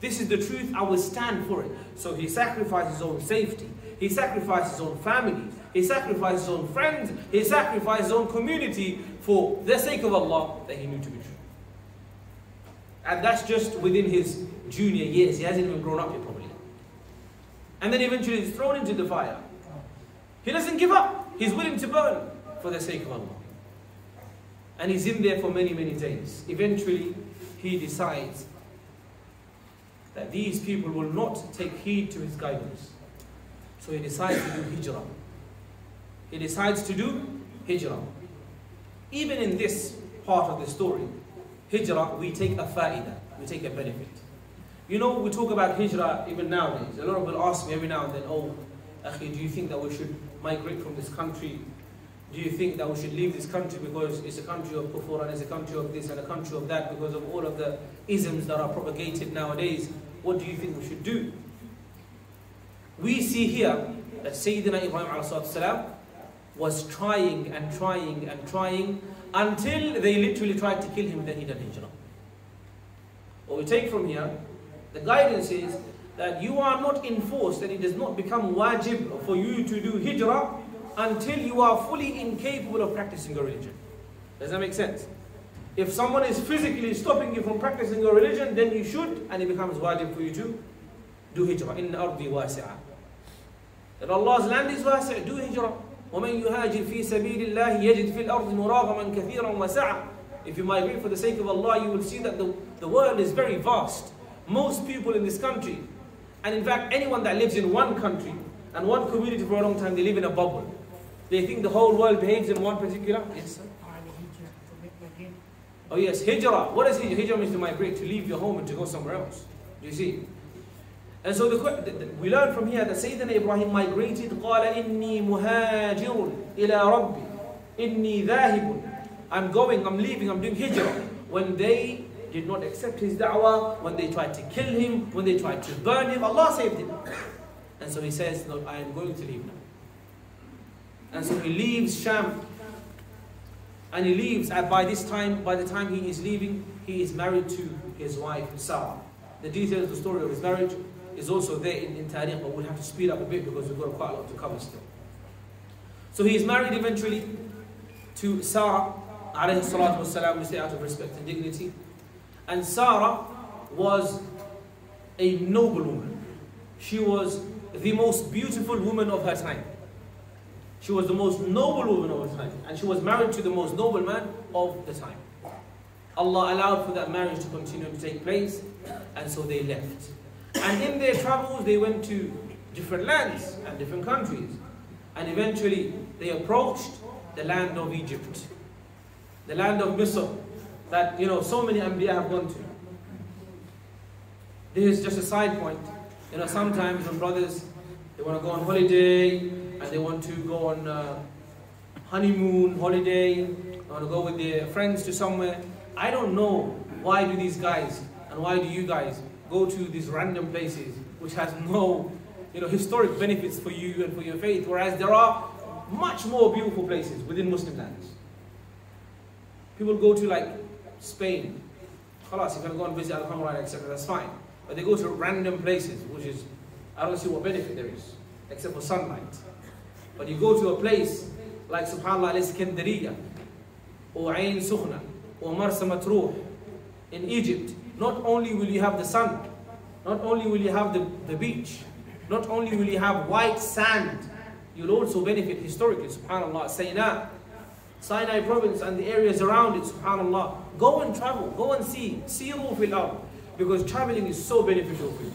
This is the truth, I will stand for it. So he sacrificed his own safety, he sacrificed his own family, he sacrificed his own friends, he sacrificed his own community for the sake of Allah that he knew to be true. And that's just within his junior years. He hasn't even grown up yet, probably. And then eventually he's thrown into the fire. He doesn't give up. He's willing to burn for the sake of Allah. And he's in there for many, many days. Eventually, he decides that these people will not take heed to his guidance. So he decides to do hijrah. He decides to do hijrah. Even in this part of the story, hijrah, we take a fa'idah, we take a benefit. You know, we talk about hijrah even nowadays. A lot of people ask me every now and then, oh, Akhi, do you think that we should migrate from this country? Do you think that we should leave this country because it's a country of kufur and it's a country of this and a country of that because of all of the isms that are propagated nowadays? What do you think we should do? We see here that Sayyidina Ibrahim was trying and trying and trying until they literally tried to kill him, then he did hijrah. What we take from here, the guidance is that you are not enforced and it does not become wajib for you to do hijrah until you are fully incapable of practicing your religion. Does that make sense? If someone is physically stopping you from practicing your religion, then you should, and it becomes wajib for you to do hijrah. In ardi wasi'ah. That Allah's land is wasi', do hijrah. ومن يهاجر في سبيل الله يجد في الأرض مراغما كثيرا وسعة If you migrate for the sake of Allah, you will see that the, the world is very vast. Most people in this country, and in fact anyone that lives in one country and one community for a long time, they live in a bubble. They think the whole world behaves in one particular. Yes, sir. Oh yes, hijrah. What is hijrah? Hijrah means to migrate, to leave your home and to go somewhere else. Do you see? And so the, we learn from here that Sayyidina Ibrahim migrated. قال إني مهاجر إلى ربي إني ذاهب. I'm going, I'm leaving, I'm doing hijrah. When they did not accept his da'wah, when they tried to kill him, when they tried to burn him, Allah saved him. And so he says, no, I am going to leave now. And so he leaves Sham. And he leaves, and by this time, by the time he is leaving, he is married to his wife, Sarah. The details of the story of his marriage is also there in, in Tarikh, but we'll have to speed up a bit because we've got quite a lot to cover still. So he is married eventually to Sarah, alayhi salatu wasalam, we say out of respect and dignity. And Sarah was a noble woman. She was the most beautiful woman of her time. She was the most noble woman of her time. And she was married to the most noble man of the time. Allah allowed for that marriage to continue to take place. And so they left. And in their travels, they went to different lands and different countries. And eventually, they approached the land of Egypt. The land of Misr. That, you know, so many Anbiya have gone to. This is just a side point. You know, sometimes when brothers, they want to go on holiday, and they want to go on uh, honeymoon, holiday, they want to go with their friends to somewhere. I don't know why do these guys and why do you guys go to these random places which has no you know, historic benefits for you and for your faith, whereas there are much more beautiful places within Muslim lands. People go to like Spain. Khalas, if you go and visit Al-Hamra, etc., that's fine. But they go to random places, which is, I don't see what benefit there is, except for sunlight. But you go to a place like subhanAllah al-Iskandariya, or Ain Sukhna, or Marsa Matruh in Egypt, not only will you have the sun, not only will you have the, the beach, not only will you have white sand, you'll also benefit historically, subhanAllah, Sinai, Sinai province and the areas around it, subhanAllah. Go and travel, go and see, see fil ard, because traveling is so beneficial for you.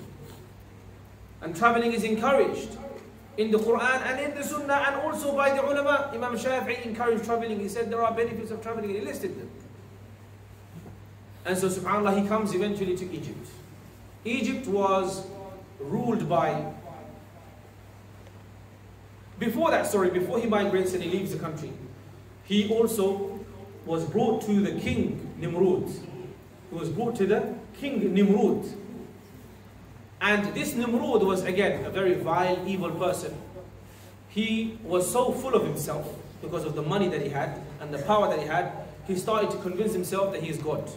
And traveling is encouraged in the Quran and in the Sunnah and also by the ulama. Imam Shafi'i encouraged traveling. He said there are benefits of traveling and he listed them. And so subhanAllah, he comes eventually to Egypt. Egypt was ruled by, before that story, before he migrates and he leaves the country, he also was brought to the king Nimrud. He was brought to the king Nimrud. And this Nimrud was again a very vile, evil person. He was so full of himself because of the money that he had and the power that he had, he started to convince himself that he is God.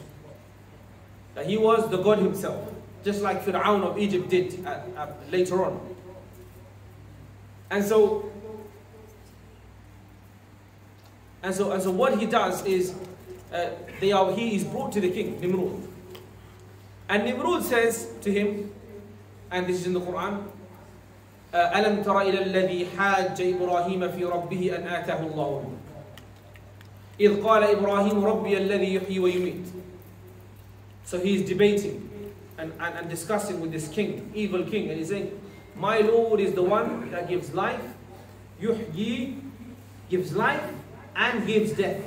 That he was the God himself, just like Fir'aun of Egypt did at, at, later on. And so, and so, and so what he does is, uh, they are, he is brought to the king, Nimrud. And Nimrud says to him, and this is in the Quran, ألم تر إلى الذي حاج إبراهيم في ربه أن آتاه الله إذ قال إبراهيم ربي الذي يحيي ويميت So he is debating and, and, and discussing with this king, evil king, and he's saying, My Lord is the one that gives life, yuhyi, gives life, and gives death.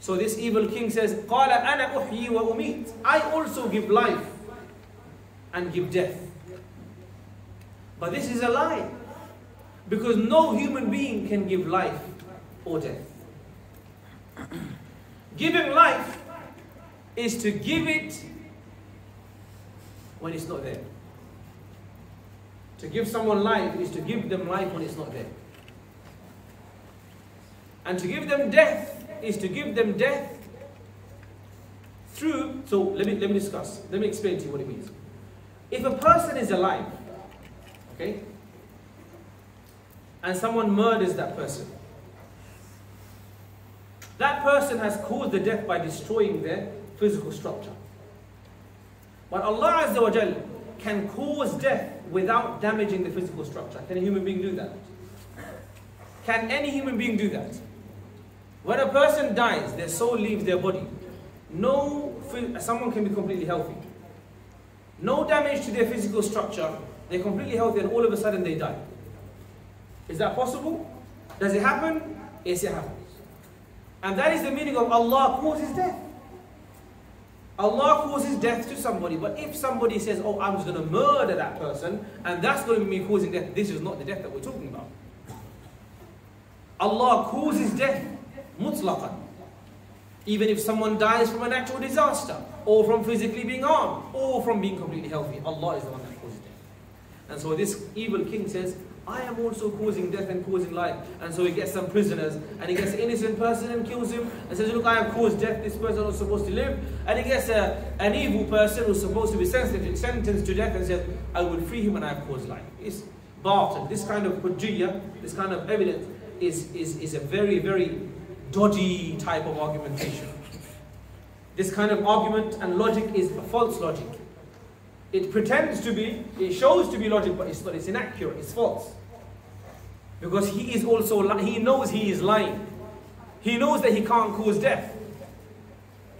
So this evil king says, قال أنا أحيي وأميت. I also give life and give death. But this is a lie. Because no human being can give life or death. Giving life is to give it when it's not there. To give someone life is to give them life when it's not there. And to give them death is to give them death through. So let me, let me discuss. Let me explain to you what it means. If a person is alive, okay, and someone murders that person, that person has caused the death by destroying their physical structure. But Allah Azza wa Jal can cause death without damaging the physical structure. Can a human being do that? Can any human being do that? When a person dies, their soul leaves their body. No, someone can be completely healthy. No damage to their physical structure. They're completely healthy and all of a sudden they die. Is that possible? Does it happen? Yes, it happens. And that is the meaning of Allah causes death. Allah causes death to somebody, but if somebody says, Oh, I'm just going to murder that person, and that's going to be causing death, this is not the death that we're talking about. Allah causes death mutlaqan. Even if someone dies from a natural disaster, or from physically being harmed, or from being completely healthy, Allah is the one that causes death. And so this evil king says, I am also causing death and causing life. And so he gets some prisoners and he gets an innocent person and kills him and says, Look, I have caused death. This person was supposed to live. And he gets a, an evil person who's supposed to be sentenced, to death and says, I will free him and I have caused life. It's. This kind of hujjiyah, this kind of evidence is, is, is a very, very dodgy type of argumentation. This kind of argument and logic is a false logic. It pretends to be, it shows to be logic, but it's not. It's inaccurate. It's false. Because he is also, he knows he is lying. He knows that he can't cause death.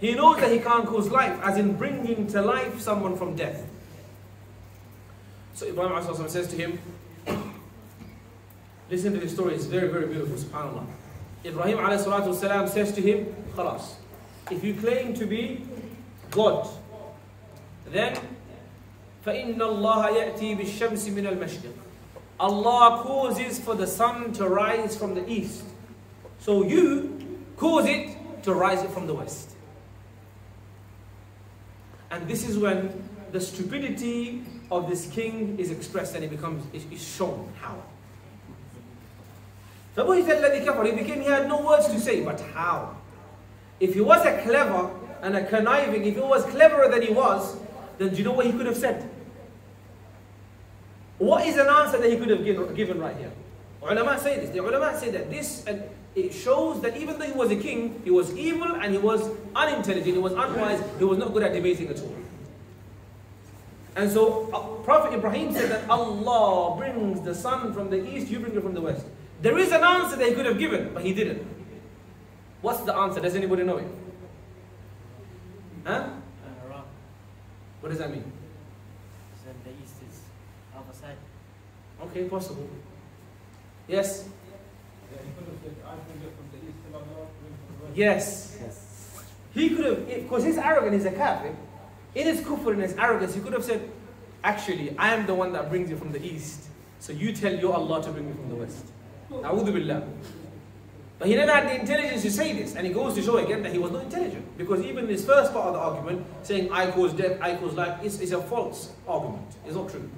He knows that he can't cause life, as in bringing to life someone from death. So Ibrahim says to him, [COUGHS] listen to this story, it's very, very beautiful, subhanAllah. Ibrahim says to him, khalas, if you claim to be God, then فَإِنَّ اللَّهَ يَأْتِي بِالشَّمْسِ مِنَ الْمَشْرِقِ Allah causes for the sun to rise from the east. So you cause it to rise it from the west. And this is when the stupidity of this king is expressed and it becomes is shown. How? He became, he had no words to say, but how? If he was a clever and a conniving, if he was cleverer than he was, then do you know what he could have said? What is an answer that he could have given, right here? Ulama say this. The ulama say that this, and it shows that even though he was a king, he was evil and he was unintelligent, he was unwise, he was not good at debating at all. And so uh, Prophet Ibrahim said that Allah brings the sun from the east, you bring it from the west. There is an answer that he could have given, but he didn't. What's the answer? Does anybody know it? Huh? Uh, What does that mean? So the east is other side. Okay, possible. Yes? Yes. He could have, because he's arrogant, he's a kafir. In his kufr and his arrogance, he could have said, Actually, I am the one that brings you from the east. So you tell your Allah to bring me from the west. A'udhu billah. But he never had the intelligence to say this. And he goes to show again that he was not intelligent. Because even his first part of the argument, saying I cause death, I cause life, is, is a false argument. It's not true.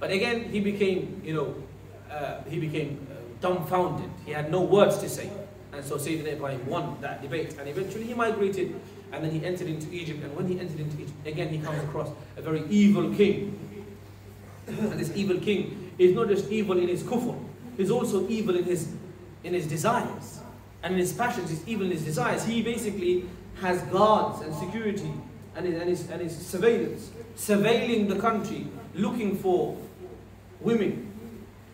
But again, he became, you know, uh, he became uh, dumbfounded. He had no words to say. And so Sayyidina Ibrahim won that debate. And eventually he migrated and then he entered into Egypt. And when he entered into Egypt, again he comes across a very evil king. and this evil king is not just evil in his kufr, he's also evil in his, in his desires. And in his passions, he's evil in his desires. He basically has guards and security and his, and his, and his surveillance, surveilling the country, looking for women.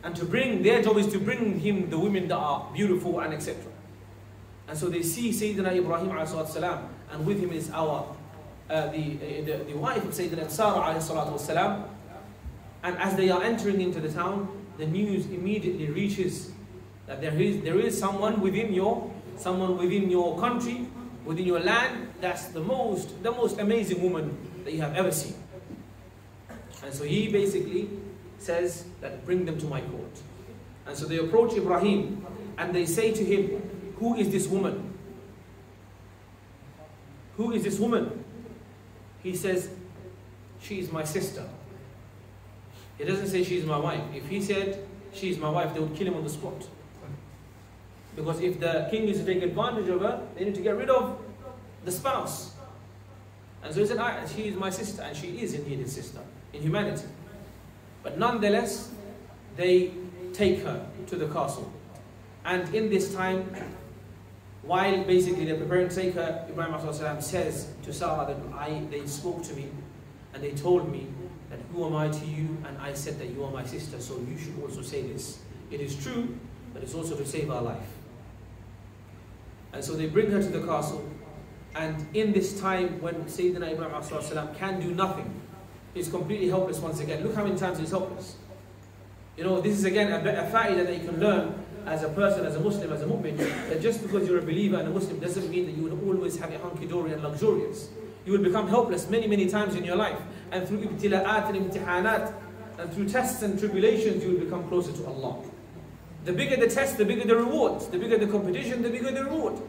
And to bring, their job is to bring him the women that are beautiful and etc. And so they see Sayyidina Ibrahim والسلام, and with him is our uh, the, uh, the, the wife of Sayyidina Sarah والسلام. And as they are entering into the town, the news immediately reaches that there is there is someone within your someone within your country, within your land, that's the most the most amazing woman that you have ever seen. And so he basically says that bring them to my court. And so they approach Ibrahim and they say to him, Who is this woman? Who is this woman? He says, She is my sister. He doesn't say she's my wife. If he said she's my wife, they would kill him on the spot. Because if the king is to take advantage of her, they need to get rid of the spouse. And so he said, "Ah, she is my sister, and she is indeed his sister in humanity. But nonetheless, they take her to the castle. And in this time, while basically they're preparing to take her, Ibrahim says to Sarah that I, they spoke to me and they told me that who am I to you? And I said that you are my sister, so you should also say this. It is true, but it's also to save our life. And so they bring her to the castle, and in this time when Sayyidina Ibrahim can do nothing, he's completely helpless once again. Look how many times he's helpless. You know, this is again a, a that you can learn as a person, as a Muslim, as a mu'min, that just because you're a believer and a Muslim doesn't mean that you will always have a hunky-dory and luxurious. You will become helpless many, many times in your life. And through ibtila'at and imtihanat, and through tests and tribulations, you will become closer to Allah. The bigger the test, the bigger the reward. The bigger the competition, the bigger the reward.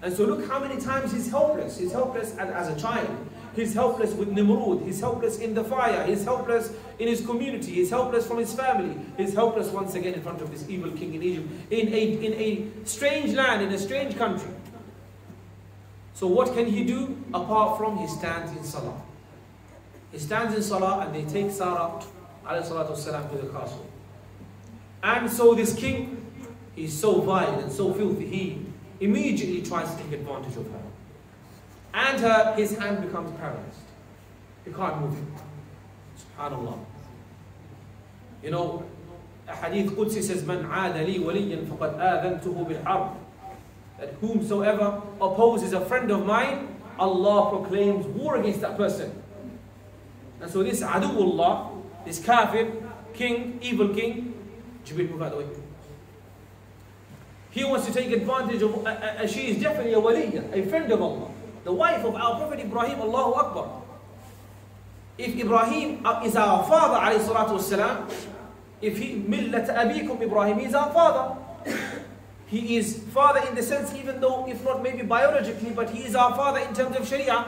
And so look how many times he's helpless. He's helpless as, as a child. He's helpless with Nimrud. He's helpless in the fire. He's helpless in his community. He's helpless from his family. He's helpless once again in front of this evil king in Egypt, in a, in a strange land, in a strange country. So what can he do apart from he stands in Salah? He stands in Salah and they take Sarah والسلام, to the castle. And so this king, he's so vile and so filthy, he immediately tries to take advantage of her. And her, his hand becomes paralyzed. He can't move it. Subhanallah. You know, a hadith Qudsi says, Man aada li waliyan faqad adhantuhu bil harb. That whomsoever opposes a friend of mine, Allah proclaims war against that person. And so this Aduullah, this kafir, king, evil king, Jibreel move out of the way. He wants to take advantage of, uh, uh, she is definitely a waliya, a friend of Allah. The wife of our Prophet Ibrahim, Allahu Akbar. If Ibrahim uh, is our father, alayhi salatu wasalam, if he, millat abikum Ibrahim, is our father. He is father in the sense, even though, if not maybe biologically, but he is our father in terms of Sharia.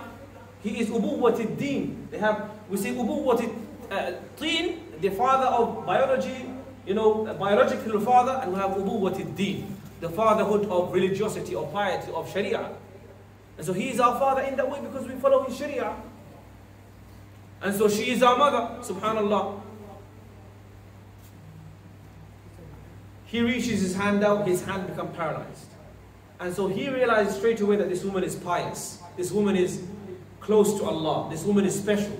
He is ubuwat deen. They have, we say ubuwat uh, teen, the father of biology, you know, biological father, and we have ubuwat deen, the fatherhood of religiosity, of piety, of Sharia. And so he is our father in that way because we follow his Sharia. And so she is our mother, subhanallah. he reaches his hand out, his hand becomes paralyzed. And so he realizes straight away that this woman is pious. This woman is close to Allah. This woman is special.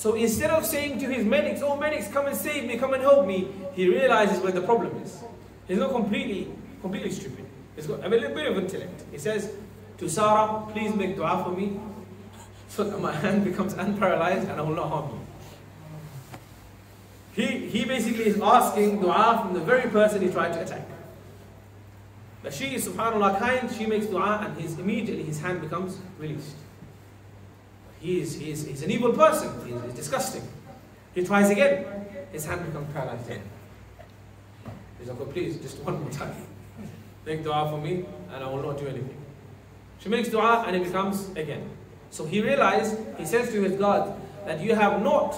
So instead of saying to his medics, oh medics, come and save me, come and help me, he realizes where the problem is. He's not completely, completely stupid. He's got a little bit of intellect. He says to Sarah, please make dua for me [LAUGHS] so that my hand becomes unparalyzed and I will not harm you. He, he basically is asking dua from the very person he tried to attack. But she is subhanAllah kind, she makes dua and his, immediately his hand becomes released. He is, he is he's an evil person, he's, he's disgusting. He tries again, his hand becomes paralyzed again. He's like, oh, please, just one more time. Make dua for me and I will not do anything. She makes dua and it becomes again. So he realized, he says to his God, that you have not,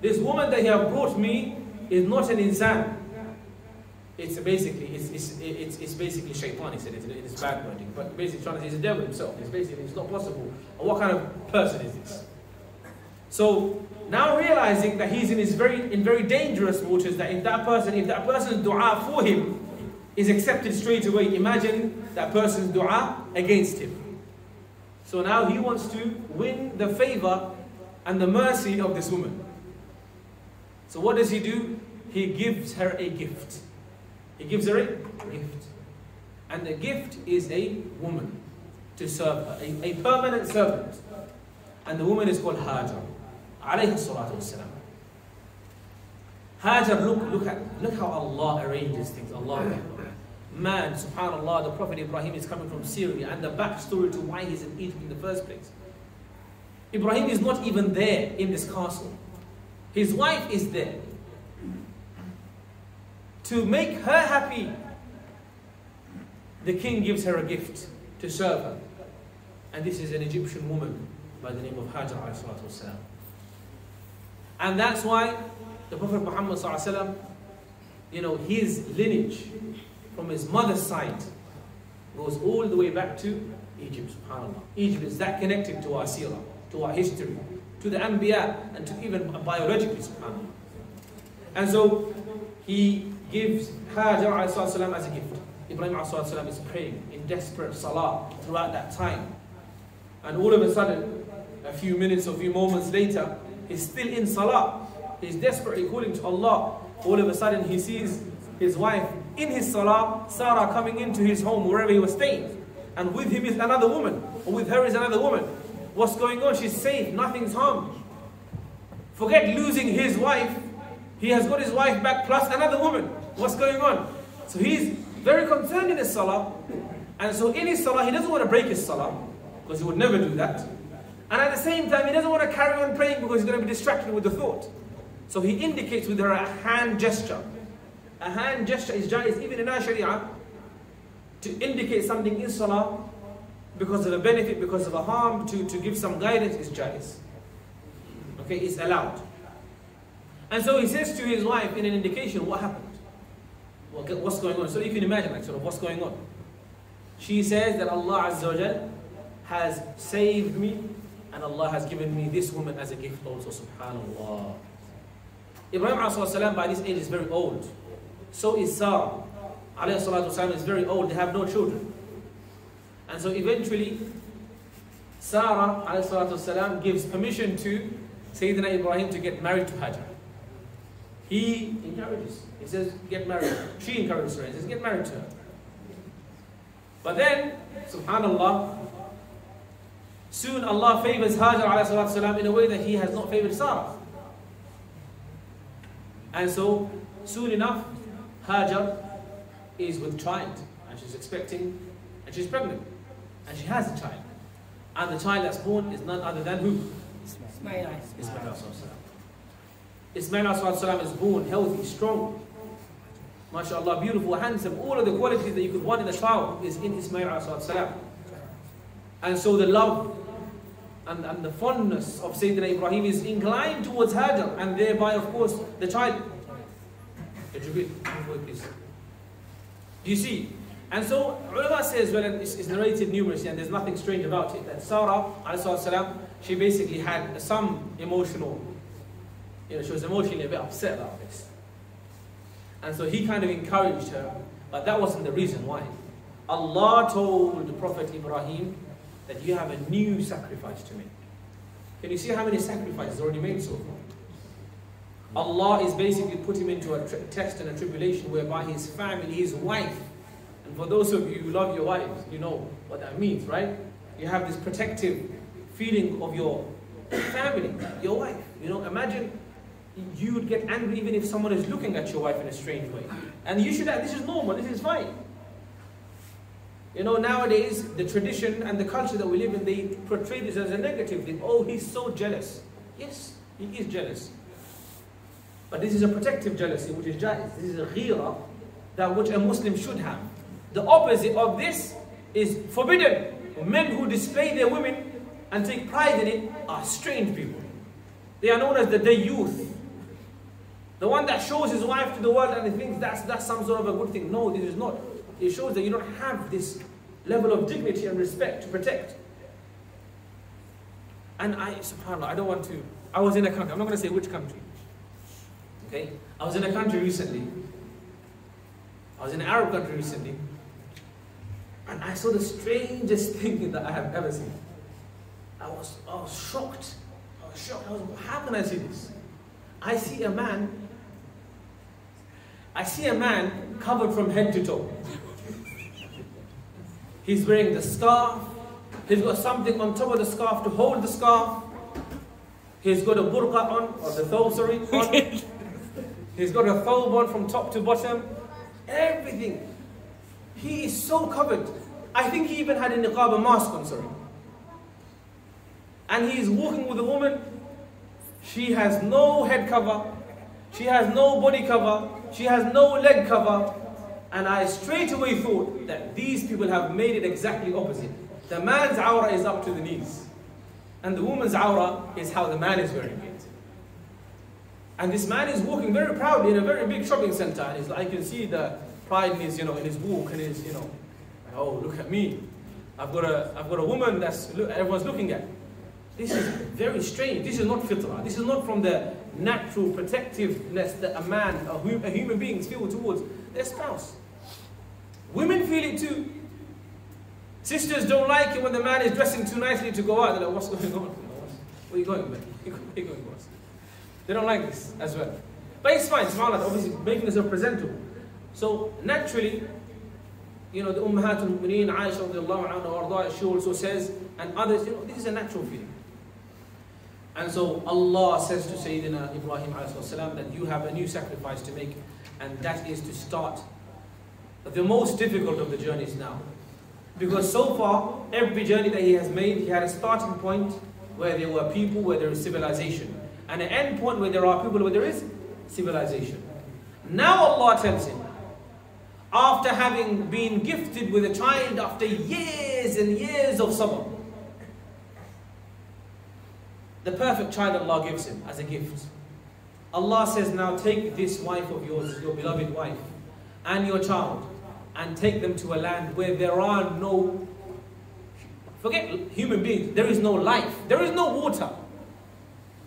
this woman that you have brought me is not an insan, it's basically it's, it's, it's, it's basically shaitan. He said it's, it's bad wording, but basically trying to he's a devil himself. It's basically it's not possible. What kind of person is this? So now realizing that he's in his very in very dangerous waters, that if that person if that person's du'a for him is accepted straight away, imagine that person's du'a against him. So now he wants to win the favor and the mercy of this woman. So what does he do? He gives her a gift. He gives her a gift. And the gift is a woman to serve her, a, a permanent servant. And the woman is called Hajar. Alayhi salatu wasalam. Hajar, look, look, at, look how Allah arranges things. Allah [LAUGHS] Man, subhanAllah, the Prophet Ibrahim is coming from Syria and the backstory to why he's in Egypt in the first place. Ibrahim is not even there in this castle. His wife is there to make her happy, the king gives her a gift to serve her. And this is an Egyptian woman by the name of Hajar And that's why the Prophet Muhammad you know, his lineage from his mother's side goes all the way back to Egypt, subhanAllah. Egypt is that connected to our seerah, to our history, to the Anbiya, and to even biologically, subhanAllah. And so he gives Hajar as a gift. Ibrahim is praying in desperate salah throughout that time. And all of a sudden, a few minutes or a few moments later, he's still in salah. He's desperately calling to Allah. All of a sudden, he sees his wife in his salah, Sarah coming into his home, wherever he was staying. And with him is another woman, or with her is another woman. What's going on? She's safe, nothing's harmed. Forget losing his wife. He has got his wife back plus another woman. What's going on? So he's very concerned in his salah. And so in his salah, he doesn't want to break his salah, because he would never do that. And at the same time, he doesn't want to carry on praying because he's going to be distracted with the thought. So he indicates with her a hand gesture. A hand gesture is jais even in our sharia to indicate something in salah because of a benefit, because of a harm, to, to give some guidance is jais. Okay, it's allowed. And so he says to his wife in an indication what happened what's going on. So you can imagine like sort of what's going on. She says that Allah Azza wa has saved me and Allah has given me this woman as a gift also, subhanAllah. Ibrahim salam by this age is very old. So is Sarah. Alayhi is very old, they have no children. And so eventually, Sarah salatu gives permission to Sayyidina Ibrahim to get married to Hajar. He encourages. He says, get married. She encourages her and says, get married to her. But then, subhanAllah, soon Allah favors Hajar in a way that He has not favored Sarah. And so, soon enough, Hajar is with child and she's expecting and she's pregnant and she has a child. And the child that's born is none other than who? Ismail. Ismail. Ismail is born healthy, strong, MashaAllah, beautiful, handsome, all of the qualities that you could want in a child is in Ismail. And so the love and, and the fondness of Sayyidina Ibrahim is inclined towards Hajar and thereby of course the child. Do you see? And so ulama says, well, it's, it's narrated numerously and there's nothing strange about it, that Sarah, salam, she basically had some emotional, you know, she was emotionally a bit upset about this. And so he kind of encouraged her, but that wasn't the reason why. Allah told the Prophet Ibrahim that you have a new sacrifice to make. Can you see how many sacrifices already made so far? Allah is basically put him into a test and a tribulation whereby his family, his wife, and for those of you who love your wives, you know what that means, right? You have this protective feeling of your [COUGHS] family, your wife. You know, imagine you would get angry even if someone is looking at your wife in a strange way. And you should this is normal, this is fine. You know, nowadays, the tradition and the culture that we live in, they portray this as a negative thing. Oh, he's so jealous. Yes, he is jealous. But this is a protective jealousy, which is. This is a ghira, that which a Muslim should have. The opposite of this is forbidden. Men who display their women and take pride in it are strange people. They are known as the dayyuth. The one that shows his wife to the world and he thinks that's, that's some sort of a good thing. No, this is not. It shows that you don't have this level of dignity and respect to protect. And I, subhanAllah, I don't want to. I was in a country, I'm not going to say which country. Okay? I was in a country recently. I was in an Arab country recently. And I saw the strangest [LAUGHS] thing that I have ever seen. I was, I was shocked. I was shocked. I was, how can I see this? I see a man, I see a man covered from head to toe. He's wearing the scarf. He's got something on top of the scarf to hold the scarf. He's got a burqa on, or the thobe, sorry, on. [LAUGHS] He's got a thobe on from top to bottom. Everything. He is so covered. I think he even had a niqab, a mask on, sorry. And he is walking with a woman. She has no head cover. She has no body cover. She has no leg cover. And I straight away thought that these people have made it exactly opposite. The man's awrah is up to the knees. And the woman's awrah is how the man is wearing it. And this man is walking very proudly in a very big shopping center. And he's like, I can see the pride in his, you know, in his walk and his, you know, oh, look at me. I've got a, I've got a woman that's, everyone's looking at. This is very strange. This is not fitrah. This is not from the natural protectiveness that a man, a, a human being feel towards their spouse. Women feel it too. Sisters don't like it when the man is dressing too nicely to go out. They're like, what's going on? Where are you going, man? [LAUGHS] Where are you going, boss? They don't like this as well. But it's fine, subhanAllah, obviously making this presentable. So naturally, you know, the Ummahat al-Mu'mineen, Aisha anha, she also says, and others, you know, this is a natural feeling. And so Allah says to Sayyidina Ibrahim salam that you have a new sacrifice to make, and that is to start the most difficult of the journeys now. Because so far, every journey that he has made, he had a starting point where there were people, where there is civilization, and an end point where there are people, where there is civilization. Now Allah tells him, after having been gifted with a child after years and years of sabr, the perfect child Allah gives him as a gift. Allah says, now take this wife of yours, your beloved wife, and your child, and take them to a land where there are no, forget human beings, there is no life, there is no water.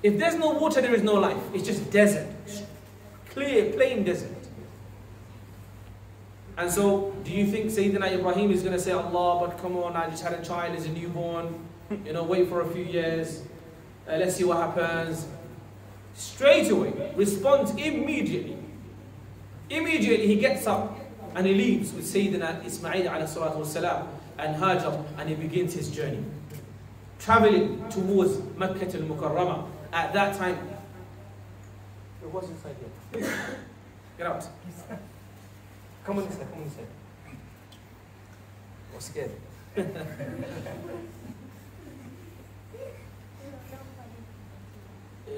If there's no water, there is no life. It's just desert, clear, plain desert. And so, do you think Sayyidina Ibrahim is going to say, Allah, but come on, I just had a child as a newborn, you know, wait for a few years, uh, let's see what happens. Straight away, responds immediately. Immediately he gets up and he leaves with Sayyidina Ismail والسلام, and Hajar and he begins his journey. Traveling towards Makkah al-Mukarramah. At that time, it was inside here. [COUGHS] Get out. [LAUGHS] Come on inside, come on inside. [LAUGHS] I was [LAUGHS]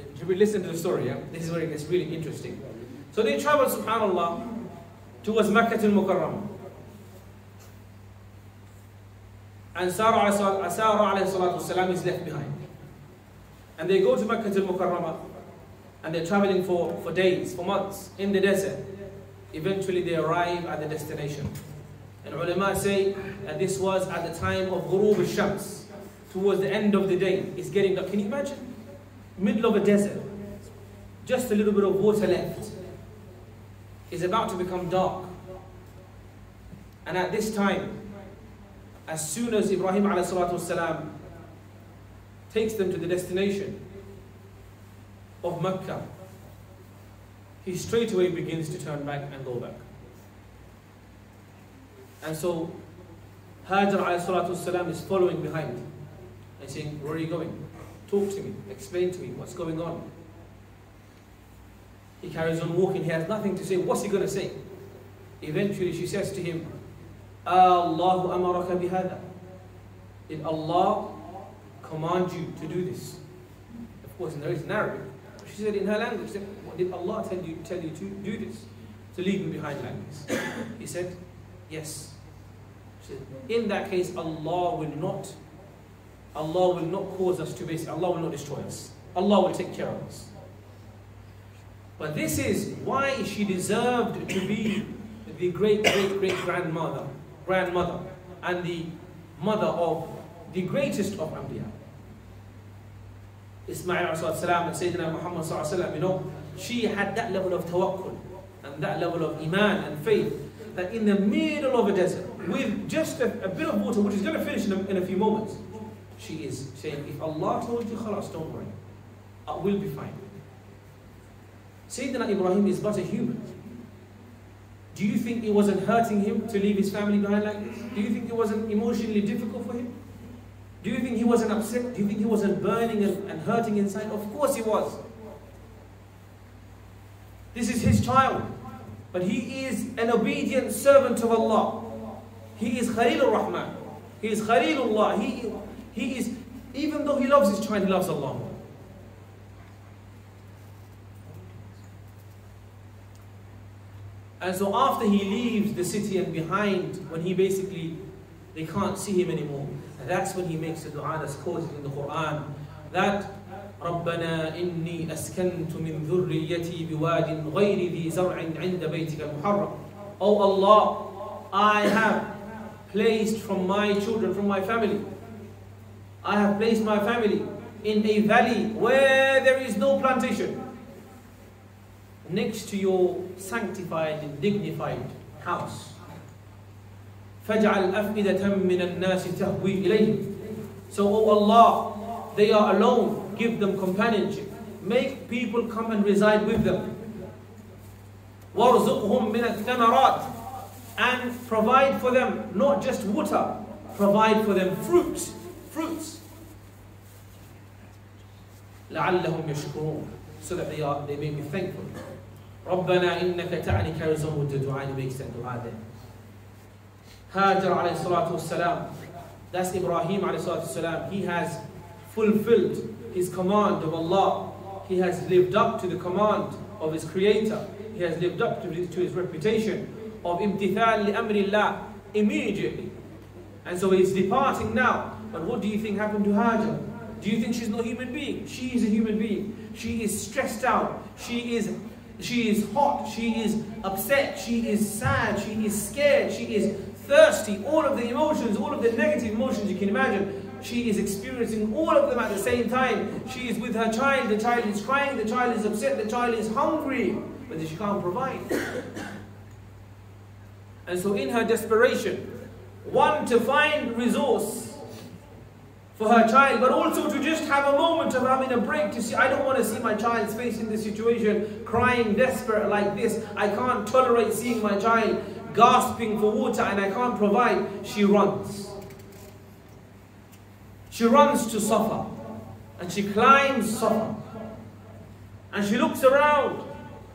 scared. Jibril, listen to the story, yeah? This is where it gets really interesting. So they travel, subhanAllah, towards Makkah al-Mukarram. And Sarah, uh, Sarah alayhi is left behind. And they go to Makkah al-Mukarramah and they're traveling for, for days, for months, in the desert. Eventually they arrive at the destination. And ulama say that this was at the time of Ghurub al-Shams, towards the end of the day. It's getting dark. Can you imagine? Middle of a desert. Just a little bit of water left. is about to become dark. And at this time, as soon as Ibrahim والسلام, takes them to the destination of Mecca, he straight away begins to turn back and go back. And so Hajar والسلام, is following behind and saying, Where are you going? Talk to me, explain to me what's going on. He carries on walking, he has nothing to say. What's he going to say? Eventually, she says to him, Allahu amaraka bihada. Did Allah command you to do this? Of course, there is an Arabic. She said in her language, "What did Allah tell you, tell you to do this? To leave me behind like this? He said, yes. She said, in that case, Allah will not, Allah will not cause us to basically, Allah will not destroy us. Allah will take care of us. But this is why she deserved to be the great great great grandmother, grandmother, and the mother of the greatest of Anbiya. Ismail and Sayyidina Muhammad you know, she had that level of tawakkul and that level of iman and faith that in the middle of a desert with just a, a bit of water, which is going to finish in a, in a few moments, she is saying, if Allah told you, khalas, don't worry, I will be fine. Sayyidina Ibrahim is but a human. Do you think it wasn't hurting him to leave his family behind like this? Do you think it wasn't emotionally difficult for him? Do you think he wasn't upset? Do you think he wasn't burning and, and hurting inside? Of course he was. This is his child. But he is an obedient servant of Allah. He is Khalilur Rahman. He is Khalilullah. He, he is, even though he loves his child, he loves Allah And so after he leaves the city and behind, when he basically, they can't see him anymore, that's when he makes the dua that's quoted in the Quran. That ربنا إني أسكنت من ذريتي بواد غير ذي زرع عند بيتك المحرم Oh Allah, I have placed from my children, from my family, I have placed my family in a valley where there is no plantation next to your sanctified and dignified house. فَجْعَلْ أَفْئِدَةً مِّنَ النَّاسِ تَهْوِي إِلَيْهِمْ So, O Allah, they are alone, give them companionship. Make people come and reside with them. وَارْزُقْهُمْ مِنَ الثَّمَرَاتِ And provide for them not just water, provide for them fruits. Fruits. لَعَلَّهُمْ يَشْكُرُونَ So that they, are, they may be thankful. ربنا إنك تعني كرزهم الدعاء makes that dua there. Hajar alayhi salatu wasalam, that's Ibrahim alayhi salatu wasalam, he has fulfilled his command of Allah. He has lived up to the command of his creator. He has lived up to his, to his reputation of imtithal li amrillah immediately. And so he's departing now. But what do you think happened to Hajar? Do you think she's not a human being? She is a human being. She is stressed out. She is she is hot, she is upset, she is sad, she is scared, she is thirsty, all of the emotions, all of the negative emotions you can imagine. She is experiencing all of them at the same time. She is with her child, the child is crying, the child is upset, the child is hungry, but she can't provide. And so, in her desperation, one to find resource for her child, but also to just have a moment of having a break to see. I don't want to see my child facing this situation, crying desperate like this. I can't tolerate seeing my child gasping for water and I can't provide. She runs. She runs to Safa and she climbs Safa and she looks around.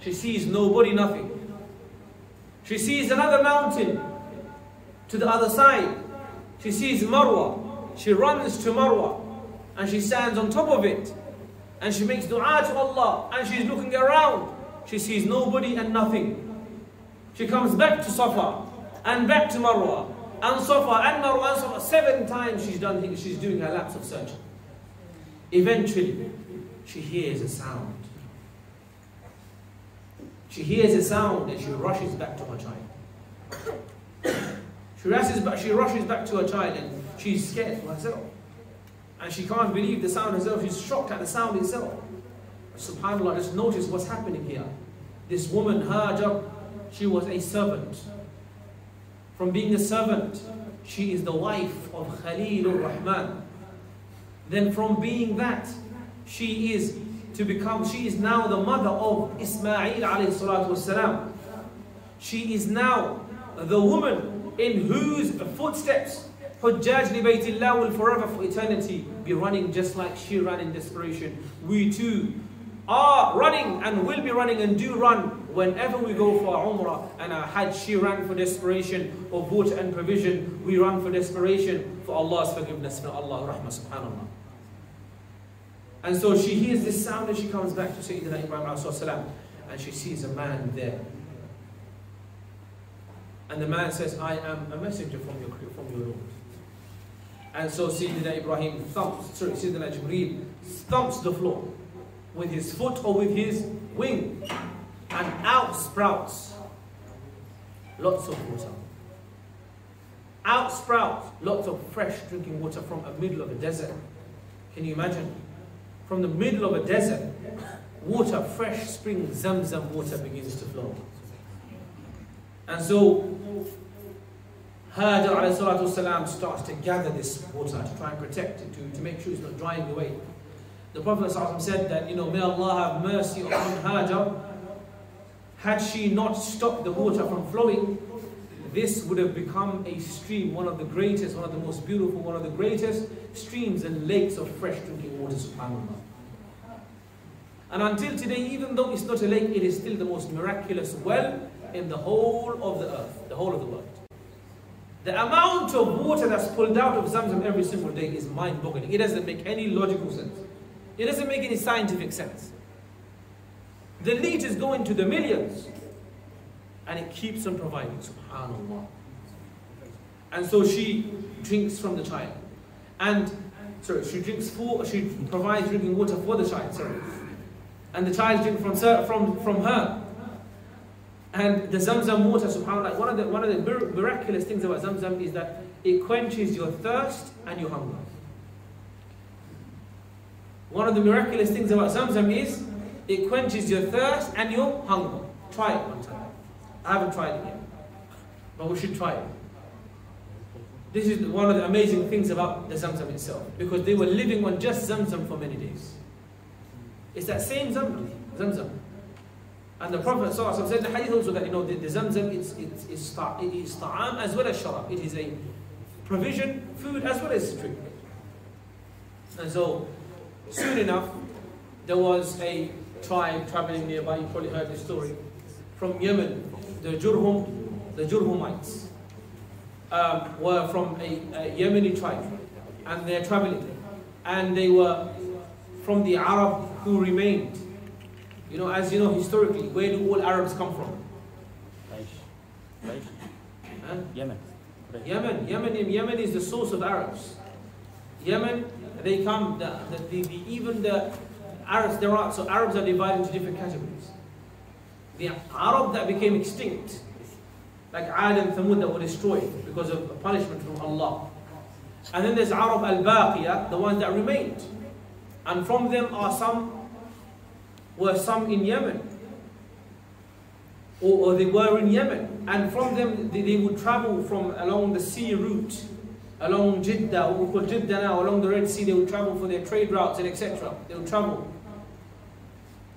She sees nobody, nothing. She sees another mountain to the other side. She sees Marwa. She runs to Marwa and she stands on top of it and she makes dua to Allah and she's looking around. She sees nobody and nothing. She comes back to Safa and back to Marwa and Safa and Marwa and Safa. Seven times she's done she's doing her laps of search. Eventually, she hears a sound. She hears a sound and she rushes back to her child. [COUGHS] She rushes back, she rushes back to her child and She's scared for herself. And she can't believe the sound herself. She's shocked at the sound itself. SubhanAllah, just notice what's happening here. This woman, Hajar, she was a servant. From being a servant, she is the wife of Khalilur Rahman. Then from being that, she is to become, she is now the mother of Ismail alayhi salatu wasalam. She is now the woman in whose footsteps Hujjaj li Baytillah will forever for eternity be running just like she ran in desperation. We too are running and will be running and do run whenever we go for our Umrah and our Hajj. She ran for desperation of water and provision. We run for desperation for Allah's forgiveness. For Allah rahmah subhanAllah. And so she hears this sound and she comes back to Sayyidina Ibrahim and she sees a man there. And the man says, I am a messenger from your, from your Lord. And so Sayyidina Ibrahim thumps, sorry, Sayyidina Jibreel thumps the floor with his foot or with his wing and out sprouts lots of water. Out sprouts lots of fresh drinking water from the middle of a desert. Can you imagine? From the middle of a desert, water, fresh spring Zamzam water begins to flow. And so Hajar والسلام, starts to gather this water to try and protect it, to, to make sure it's not drying away. The Prophet said that, you know, may Allah have mercy upon Hajar. Had she not stopped the water from flowing, this would have become a stream, one of the greatest, one of the most beautiful, one of the greatest streams and lakes of fresh drinking water, subhanAllah. And until today, even though it's not a lake, it is still the most miraculous well in the whole of the earth, the whole of the world. The amount of water that's pulled out of Zamzam every single day is mind-boggling. It doesn't make any logical sense. It doesn't make any scientific sense. The liters go into the millions. And it keeps on providing, subhanAllah. And so she drinks from the child. And, sorry, she drinks for, she provides drinking water for the child, sorry. And the child drinks from, from, from her. And the Zamzam water, subhanAllah, one of the, one of the miraculous things about Zamzam is that it quenches your thirst and your hunger. One of the miraculous things about Zamzam is it quenches your thirst and your hunger. Try it one time. I haven't tried it yet, but we should try it. This is one of the amazing things about the Zamzam itself, because they were living on just Zamzam for many days. It's that same Zamzam. Zamzam. And the Prophet said the hadith also that you know the, the zamzam it's, it's, it's, it is ta'am as well as sharab. It is a provision, food as well as drink. And so soon enough there was a tribe traveling nearby, you probably heard this story, from Yemen, the Jurhum, the Jurhumites um, were from a, a Yemeni tribe and they're traveling and they were from the Arab who remained you know, as you know, historically, where do all Arabs come from? Huh? Yemen. Yemen. Yemen. Yemen is the source of Arabs. Yemen, they come, the, the, the, the, even the Arabs, there are, so Arabs are divided into different categories. The Arab that became extinct, like Ad and Thamud that were destroyed because of punishment from Allah. And then there's Arab al-Baqiyah, the ones that remained. And from them are some were some in Yemen. Or, or, they were in Yemen. And from them, they, they, would travel from along the sea route, along Jeddah, what we call Jeddah now, along the Red Sea, they would travel for their trade routes and etc. They would travel.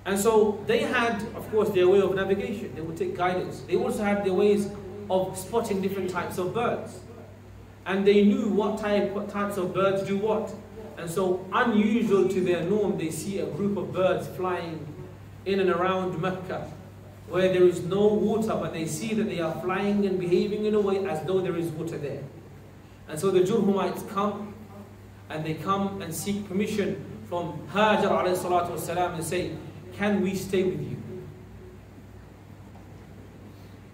And so they had, of course, their way of navigation. They would take guidance. They also had their ways of spotting different types of birds. And they knew what type what types of birds do what. And so unusual to their norm, they see a group of birds flying in and around Mecca where there is no water but they see that they are flying and behaving in a way as though there is water there. And so the Jurhumites come and they come and seek permission from Hajar alayhi and say, can we stay with you?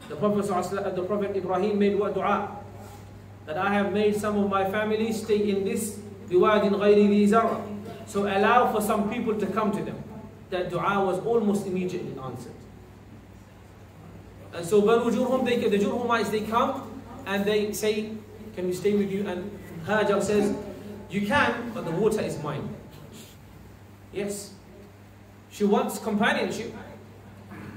The Prophet, the Prophet Ibrahim made what dua? That I have made some of my family stay in this biwadin ghayri So allow for some people to come to them that dua was almost immediately answered. And so Banu Jurhum, they, the Jurhumites, they come and they say, can we stay with you? And Hajar says, you can, but the water is mine. Yes. She wants companionship,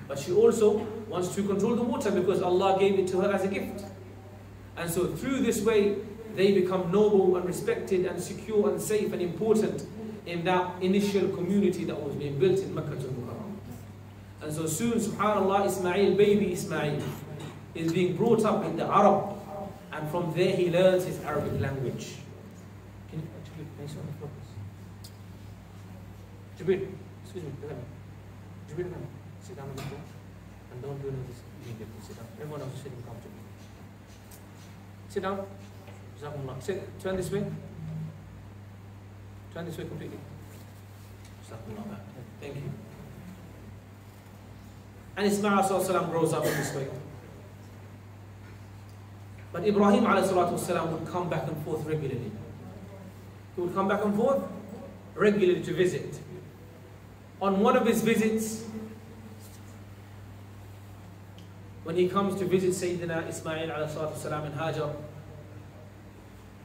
But she also wants to control the water because Allah gave it to her as a gift. And so through this way, they become noble and respected and secure and safe and important in that initial community that was being built in Makkah al-Mukarram. And so soon, subhanAllah, Ismail, baby Ismail, is being brought up in the Arab. And from there he learns his Arabic language. Can you actually place on the floor, Jibril, excuse me, Jibril, sit down on the floor. And don't do this. Sit down. Everyone else is sitting comfortably. Sit down. Sit, turn this way Turn this way completely. Jazakumullah. Thank you. And Ismail salam grows up in this way. But Ibrahim والسلام, would come back and forth regularly. He would come back and forth regularly to visit. On one of his visits, when he comes to visit Sayyidina Ismail والسلام, and Hajar,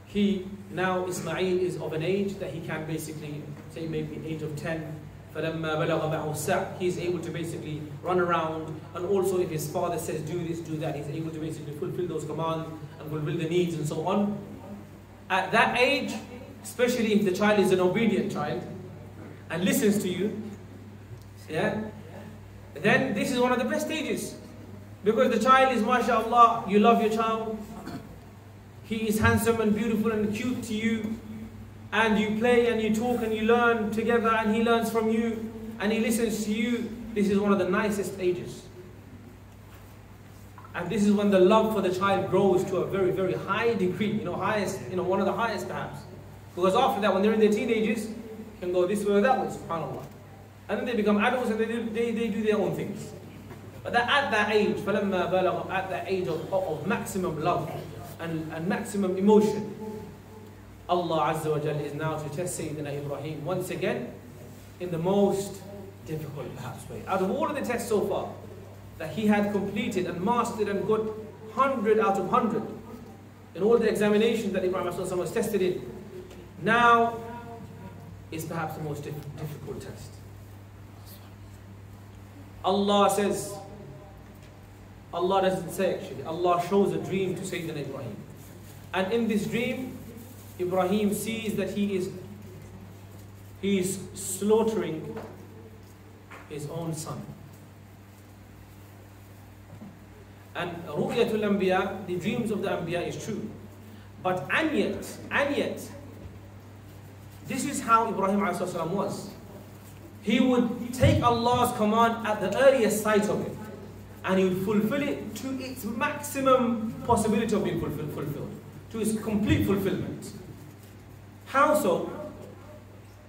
he now Ismail is of an age that he can basically say maybe age of 10 he is able to basically run around. And also if his father says do this do that he's able to basically fulfill those commands and fulfill the needs and so on. At that age especially if the child is an obedient child and listens to you yeah then this is one of the best ages because the child is mashallah you love your child he is handsome and beautiful and cute to you. And you play and you talk and you learn together and he learns from you and he listens to you. This is one of the nicest ages. And this is when the love for the child grows to a very, very high degree, you know, highest, you know, one of the highest perhaps. Because after that, when they're in their teenagers, can go this way or that way, subhanAllah. And then they become adults and they do, they, they do their own things. But that, at that age, at that age of, of maximum love, and, and maximum emotion. Allah Azza wa Jalla is now to test Sayyidina Ibrahim once again in the most difficult perhaps way. Out of all of the tests so far that he had completed and mastered and got 100 out of 100 in all the examinations that Ibrahim was tested in, now is perhaps the most difficult test. Allah says, Allah doesn't say actually. Allah shows a dream to Sayyidina Ibrahim. And in this dream, Ibrahim sees that he is he is slaughtering his own son. And Ru'yatul Anbiya, the dreams of the Anbiya is true. But and yet, and yet, this is how Ibrahim was. He would take Allah's command at the earliest sight of it and he would fulfill it to its maximum possibility of being fulfilled, to its complete fulfillment. How so?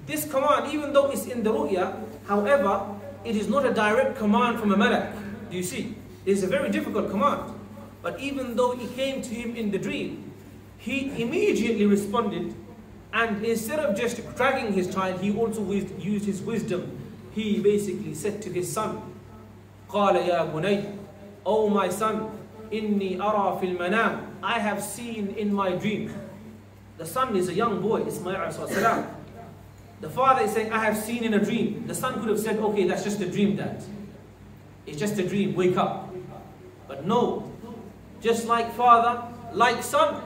This command, even though it's in the ru'ya, however, it is not a direct command from a malak. Do you see? It is a very difficult command. But even though it came to him in the dream, he immediately responded and instead of just dragging his child, he also used his wisdom. He basically said to his son, قال يا بني Oh my son إني أرى في المنام I have seen in my dream The son is a young boy Ismail salam. The father is saying I have seen in a dream The son could have said okay that's just a dream dad It's just a dream wake up But no Just like father like son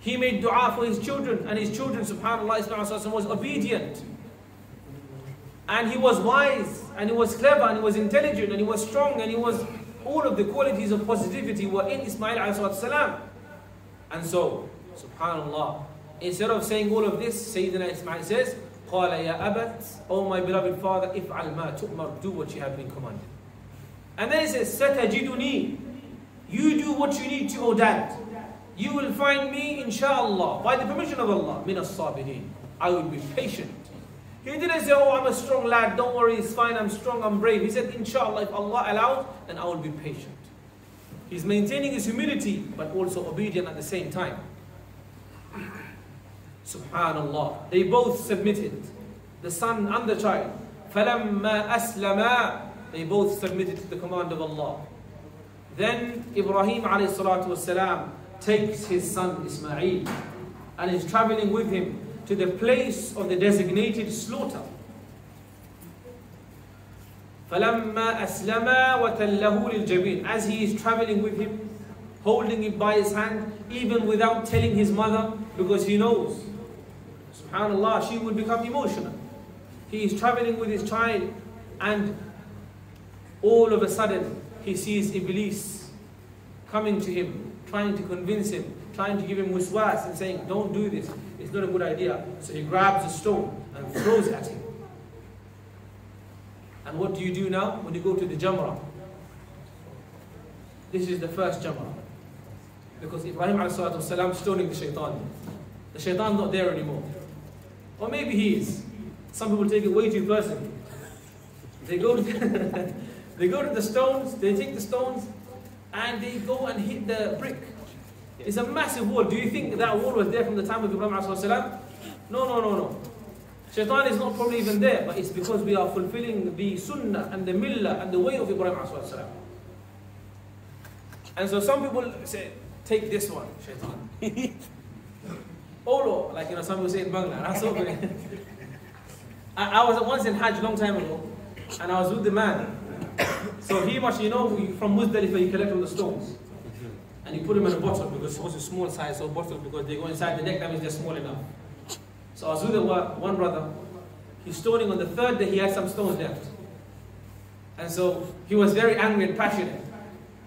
he made dua for his children and his children subhanallah Ismail was obedient and he was wise, and he was clever, and he was intelligent, and he was strong, and he was all of the qualities of positivity were in Ismail salam. And so, subhanallah, instead of saying all of this, Sayyidina Ismail says, قال يا أبت, Oh my beloved father, افعل ما تؤمر, do what you have been commanded. And then he says, ستجدني, you do what you need to, O dad. You will find me, inshallah, by the permission of Allah, min as-sabirin. I will be patient he didn't say, oh, I'm a strong lad, don't worry, it's fine, I'm strong, I'm brave. He said, inshallah, if Allah allows, then I will be patient. He's maintaining his humility, but also obedient at the same time. Subhanallah. They both submitted, the son and the child. فَلَمَّا أَسْلَمَا They both submitted to the command of Allah. Then Ibrahim والسلام, takes his son Ismail and is traveling with him to the place of the designated slaughter. فَلَمَّا أَسْلَمَا وَتَلَّهُ لِلْجَبِينَ As he is traveling with him, holding him by his hand, even without telling his mother, because he knows, subhanAllah, she will become emotional. He is traveling with his child, and all of a sudden, he sees Iblis coming to him, trying to convince him, trying to give him wiswas and saying, don't do this, it's not a good idea. So he grabs a stone and throws it at him. And what do you do now when you go to the Jamrah? This is the first Jamrah. Because Ibrahim والسلام, stoning the shaitan. The shaitan not there anymore. Or maybe he is. Some people take it way too personally. They go to [LAUGHS] they go to the stones, they take the stones, and they go and hit the brick. it's a massive wall. Do you think that wall was there from the time of Ibrahim No, no, no, no. Shaitan is not probably even there, but it's because we are fulfilling the sunnah and the millah and the way of Ibrahim And so some people say, take this one, shaitan. [LAUGHS] Olo, like you know, some people say in Bangla. I. I, I was once in Hajj long time ago, and I was with the man. [COUGHS] So he must, you know, from Muzdalifah, you collect all the stones. And you put them in a bottle because it was a small size of bottle because they go inside the neck, that means they're small enough. So I was one brother, he's stoning on the third day, he had some stones left. And so he was very angry and passionate.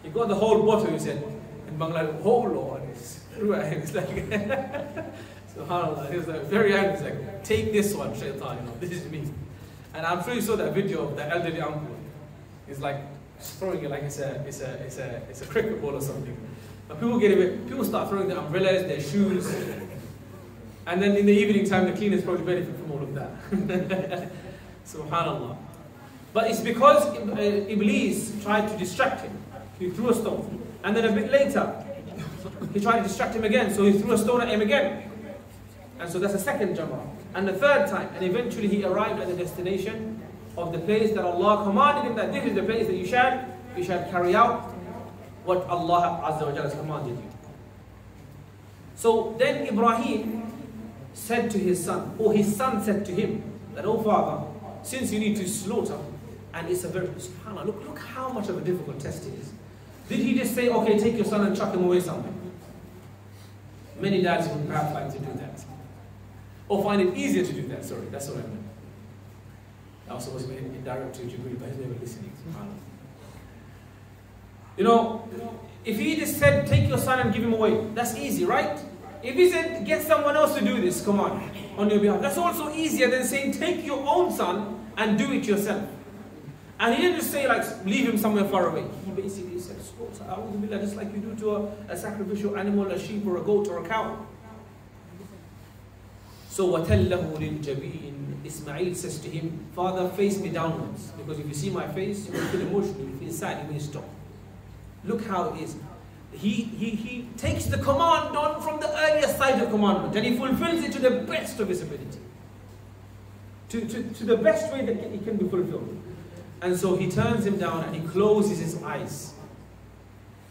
He got the whole bottle, he said, in Bangladesh, oh Lord. It's [LAUGHS] like, subhanAllah, he was like very angry. He's like, take this one, shaitan, you know, this is me. And I'm sure you saw that video of the elderly uncle. He's like throwing it like it's a, it's a, it's a, it's a cricket ball or something. People get a bit, people start throwing their umbrellas, their shoes. And then in the evening time, the cleaners probably benefit from all of that. [LAUGHS] Subhanallah. But it's because uh, Iblis tried to distract him. He threw a stone. And then a bit later, he tried to distract him again, so he threw a stone at him again. And so that's a second jamrah. And the third time, and eventually he arrived at the destination of the place that Allah commanded him that this is the place that you shall, you shall carry out what Allah Azza wa Jalla has commanded you. So then Ibrahim said to his son, or his son said to him, that, oh father, since you need to slaughter, and it's a very, subhanAllah, look, look how much of a difficult test it is. Did he just say, okay, take your son and chuck him away somewhere? Many dads would perhaps like to do that. Or find it easier to do that, sorry, that's what I meant. I was supposed to be indirect to Jibreel, but he's never listening, subhanAllah. You know, if he just said, take your son and give him away, that's easy, right? If he said, get someone else to do this, come on, on your behalf, that's also easier than saying, take your own son and do it yourself. And he didn't just say, like, leave him somewhere far away. He basically said, just like you do to a, a sacrificial animal, a sheep or a goat or a cow. So, وَتَلَّهُ لِلْجَبِينَ Ismail says to him, Father, face me downwards. Because if you see my face, you will feel emotional, you feel sad, you may stop. Look how it is. He, he, he takes the command on from the earlier side of commandment and he fulfills it to the best of his ability. To, to, to the best way that it can be fulfilled. And so he turns him down and he closes his eyes.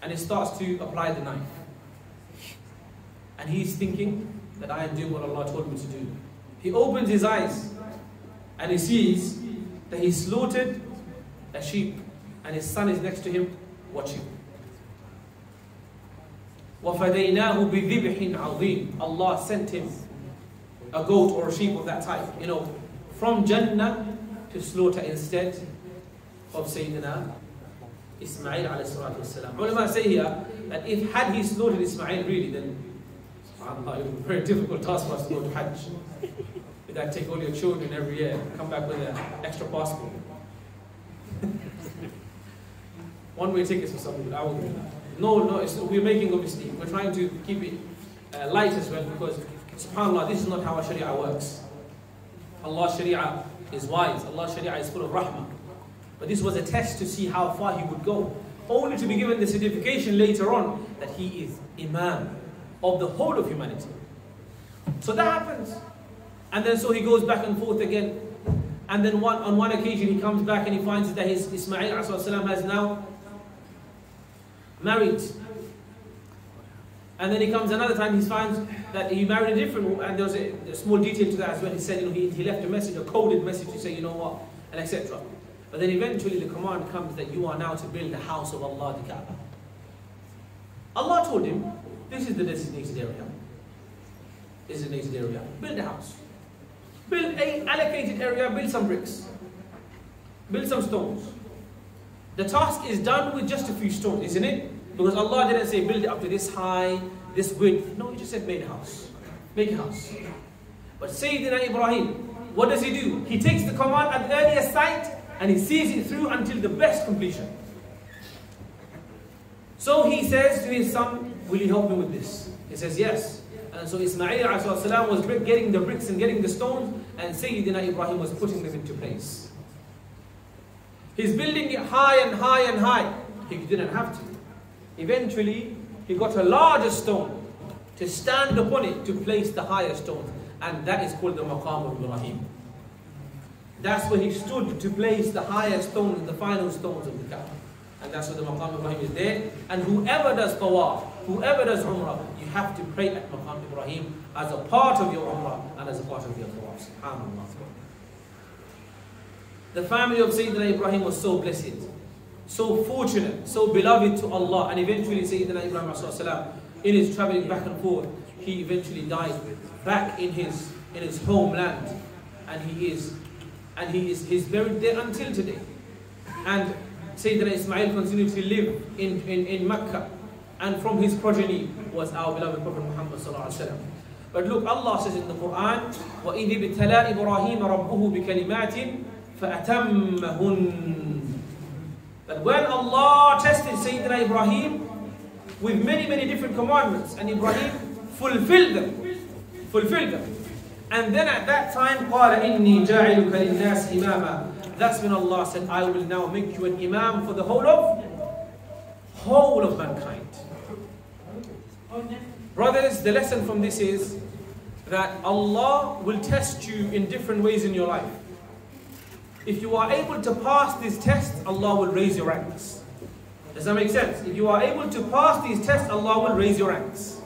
And he starts to apply the knife. And he's thinking that I am doing what Allah told me to do. He opens his eyes and he sees that he slaughtered a sheep and his son is next to him watching. وَفَدَيْنَاهُ بِذِبْحٍ عَظِيمٍ Allah sent him a goat or a sheep of that type, you know, from Jannah to slaughter instead of Sayyidina Ismail alayhi salatu wasalam. Ulama say here that if had he slaughtered Ismail really, then subhanAllah, it would be a very difficult task for us to go to Hajj. Did I take all your children every year, come back with an extra passport? [LAUGHS] One way tickets for some people, I will do that. No, no, we're making obviously, we're trying to keep it uh, light as well because subhanAllah, this is not how our Sharia works. Allah's Sharia is wise, Allah's Sharia is full of rahmah. But this was a test to see how far he would go, only to be given the certification later on that he is Imam of the whole of humanity. So that happens. And then so he goes back and forth again. And then one, on one occasion he comes back and he finds that his Ismail has now married. And then he comes another time, he finds that he married a different woman, and there was a, a, small detail to that as well. He said, you know, he, he left a message, a coded message to say, you know what, and etc. But then eventually the command comes that you are now to build the house of Allah, the Kaaba. Allah told him, this is the designated area. Is the designated area. Build a house. Build a allocated area, build some bricks. Build some stones. The task is done with just a few stones, isn't it? Because Allah didn't say build it up to this high, this width. No, He just said make a house. Make a house. But Sayyidina Ibrahim, what does he do? He takes the command at the earliest sight and he sees it through until the best completion. So he says to his son, Will you help me with this? He says, Yes. And so Ismail was getting the bricks and getting the stones, and Sayyidina Ibrahim was putting them into place. He's building it high and high and high. He didn't have to. Eventually, he got a larger stone to stand upon it to place the higher stones. And that is called the Maqam of Ibrahim. That's where he stood to place the higher stones, the final stones of the Kaaba. And that's where the Maqam of Ibrahim is there. And whoever does tawaf, whoever does umrah, you have to pray at Maqam Ibrahim as a part of your umrah and as a part of your tawaf. SubhanAllah. The family of Sayyidina Ibrahim was so blessed, so fortunate, so beloved to Allah. And eventually Sayyidina Ibrahim والسلام, in his traveling back and forth, he eventually died back in his in his homeland. And he is and he is he's buried there until today. And Sayyidina Ismail continued to live in, in, in Mecca. And from his progeny was our beloved Prophet Muhammad sallallahu alaihi wasallam. But look, Allah says in the Quran, وَإِذِ ابْتَلَى إِبْرَاهِيمَ رَبُّهُ بِكَلِمَاتٍ فَأَتَمَّهُنْ That when Allah tested Sayyidina Ibrahim with many, many different commandments, and Ibrahim fulfilled them, fulfilled them. And then at that time, قَالَ إِنِّي جَاعِلُكَ لِلنَّاسِ إِمَامًا That's when Allah said, I will now make you an imam for the whole of, whole of mankind. Brothers, the lesson from this is that Allah will test you in different ways in your life. If you are able to pass this test, Allah will raise your ranks. Does that make sense? If you are able to pass these tests, Allah will raise your ranks.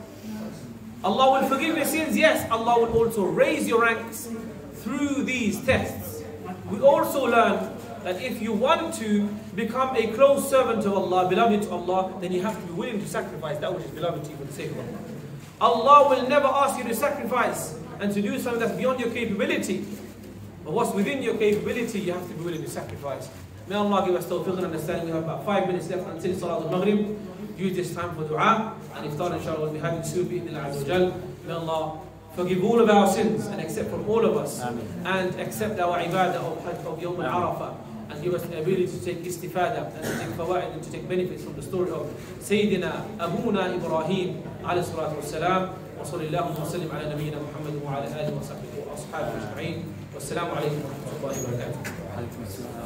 Allah will forgive your sins, yes, Allah will also raise your ranks through these tests. We also learn that if you want to become a close servant of Allah, beloved to Allah, then you have to be willing to sacrifice that which is beloved to you for the sake of Allah. Allah will never ask you to sacrifice and to do something that's beyond your capability. But what's within your capability, you have to be willing to sacrifice. May Allah give us tawfiq and understanding. We have about five minutes left until Salat al-Maghrib. Use this time for dua. And iftar inshallah will be having soon bi'idhnillah May Allah forgive all of our sins and accept from all of us. Amen. And accept our ibadah of Hajj of Yawm al-Arafah. And give us the ability to take istifada and to take fawaid and to take benefits from the story of Sayyidina Abuna Ibrahim alayhi salatu wassalam. وصلى الله وسلم على نبينا محمد وعلى اله وصحبه واصحابه اجمعين والسلام عليكم ورحمة الله وبركاته. عليكم السلام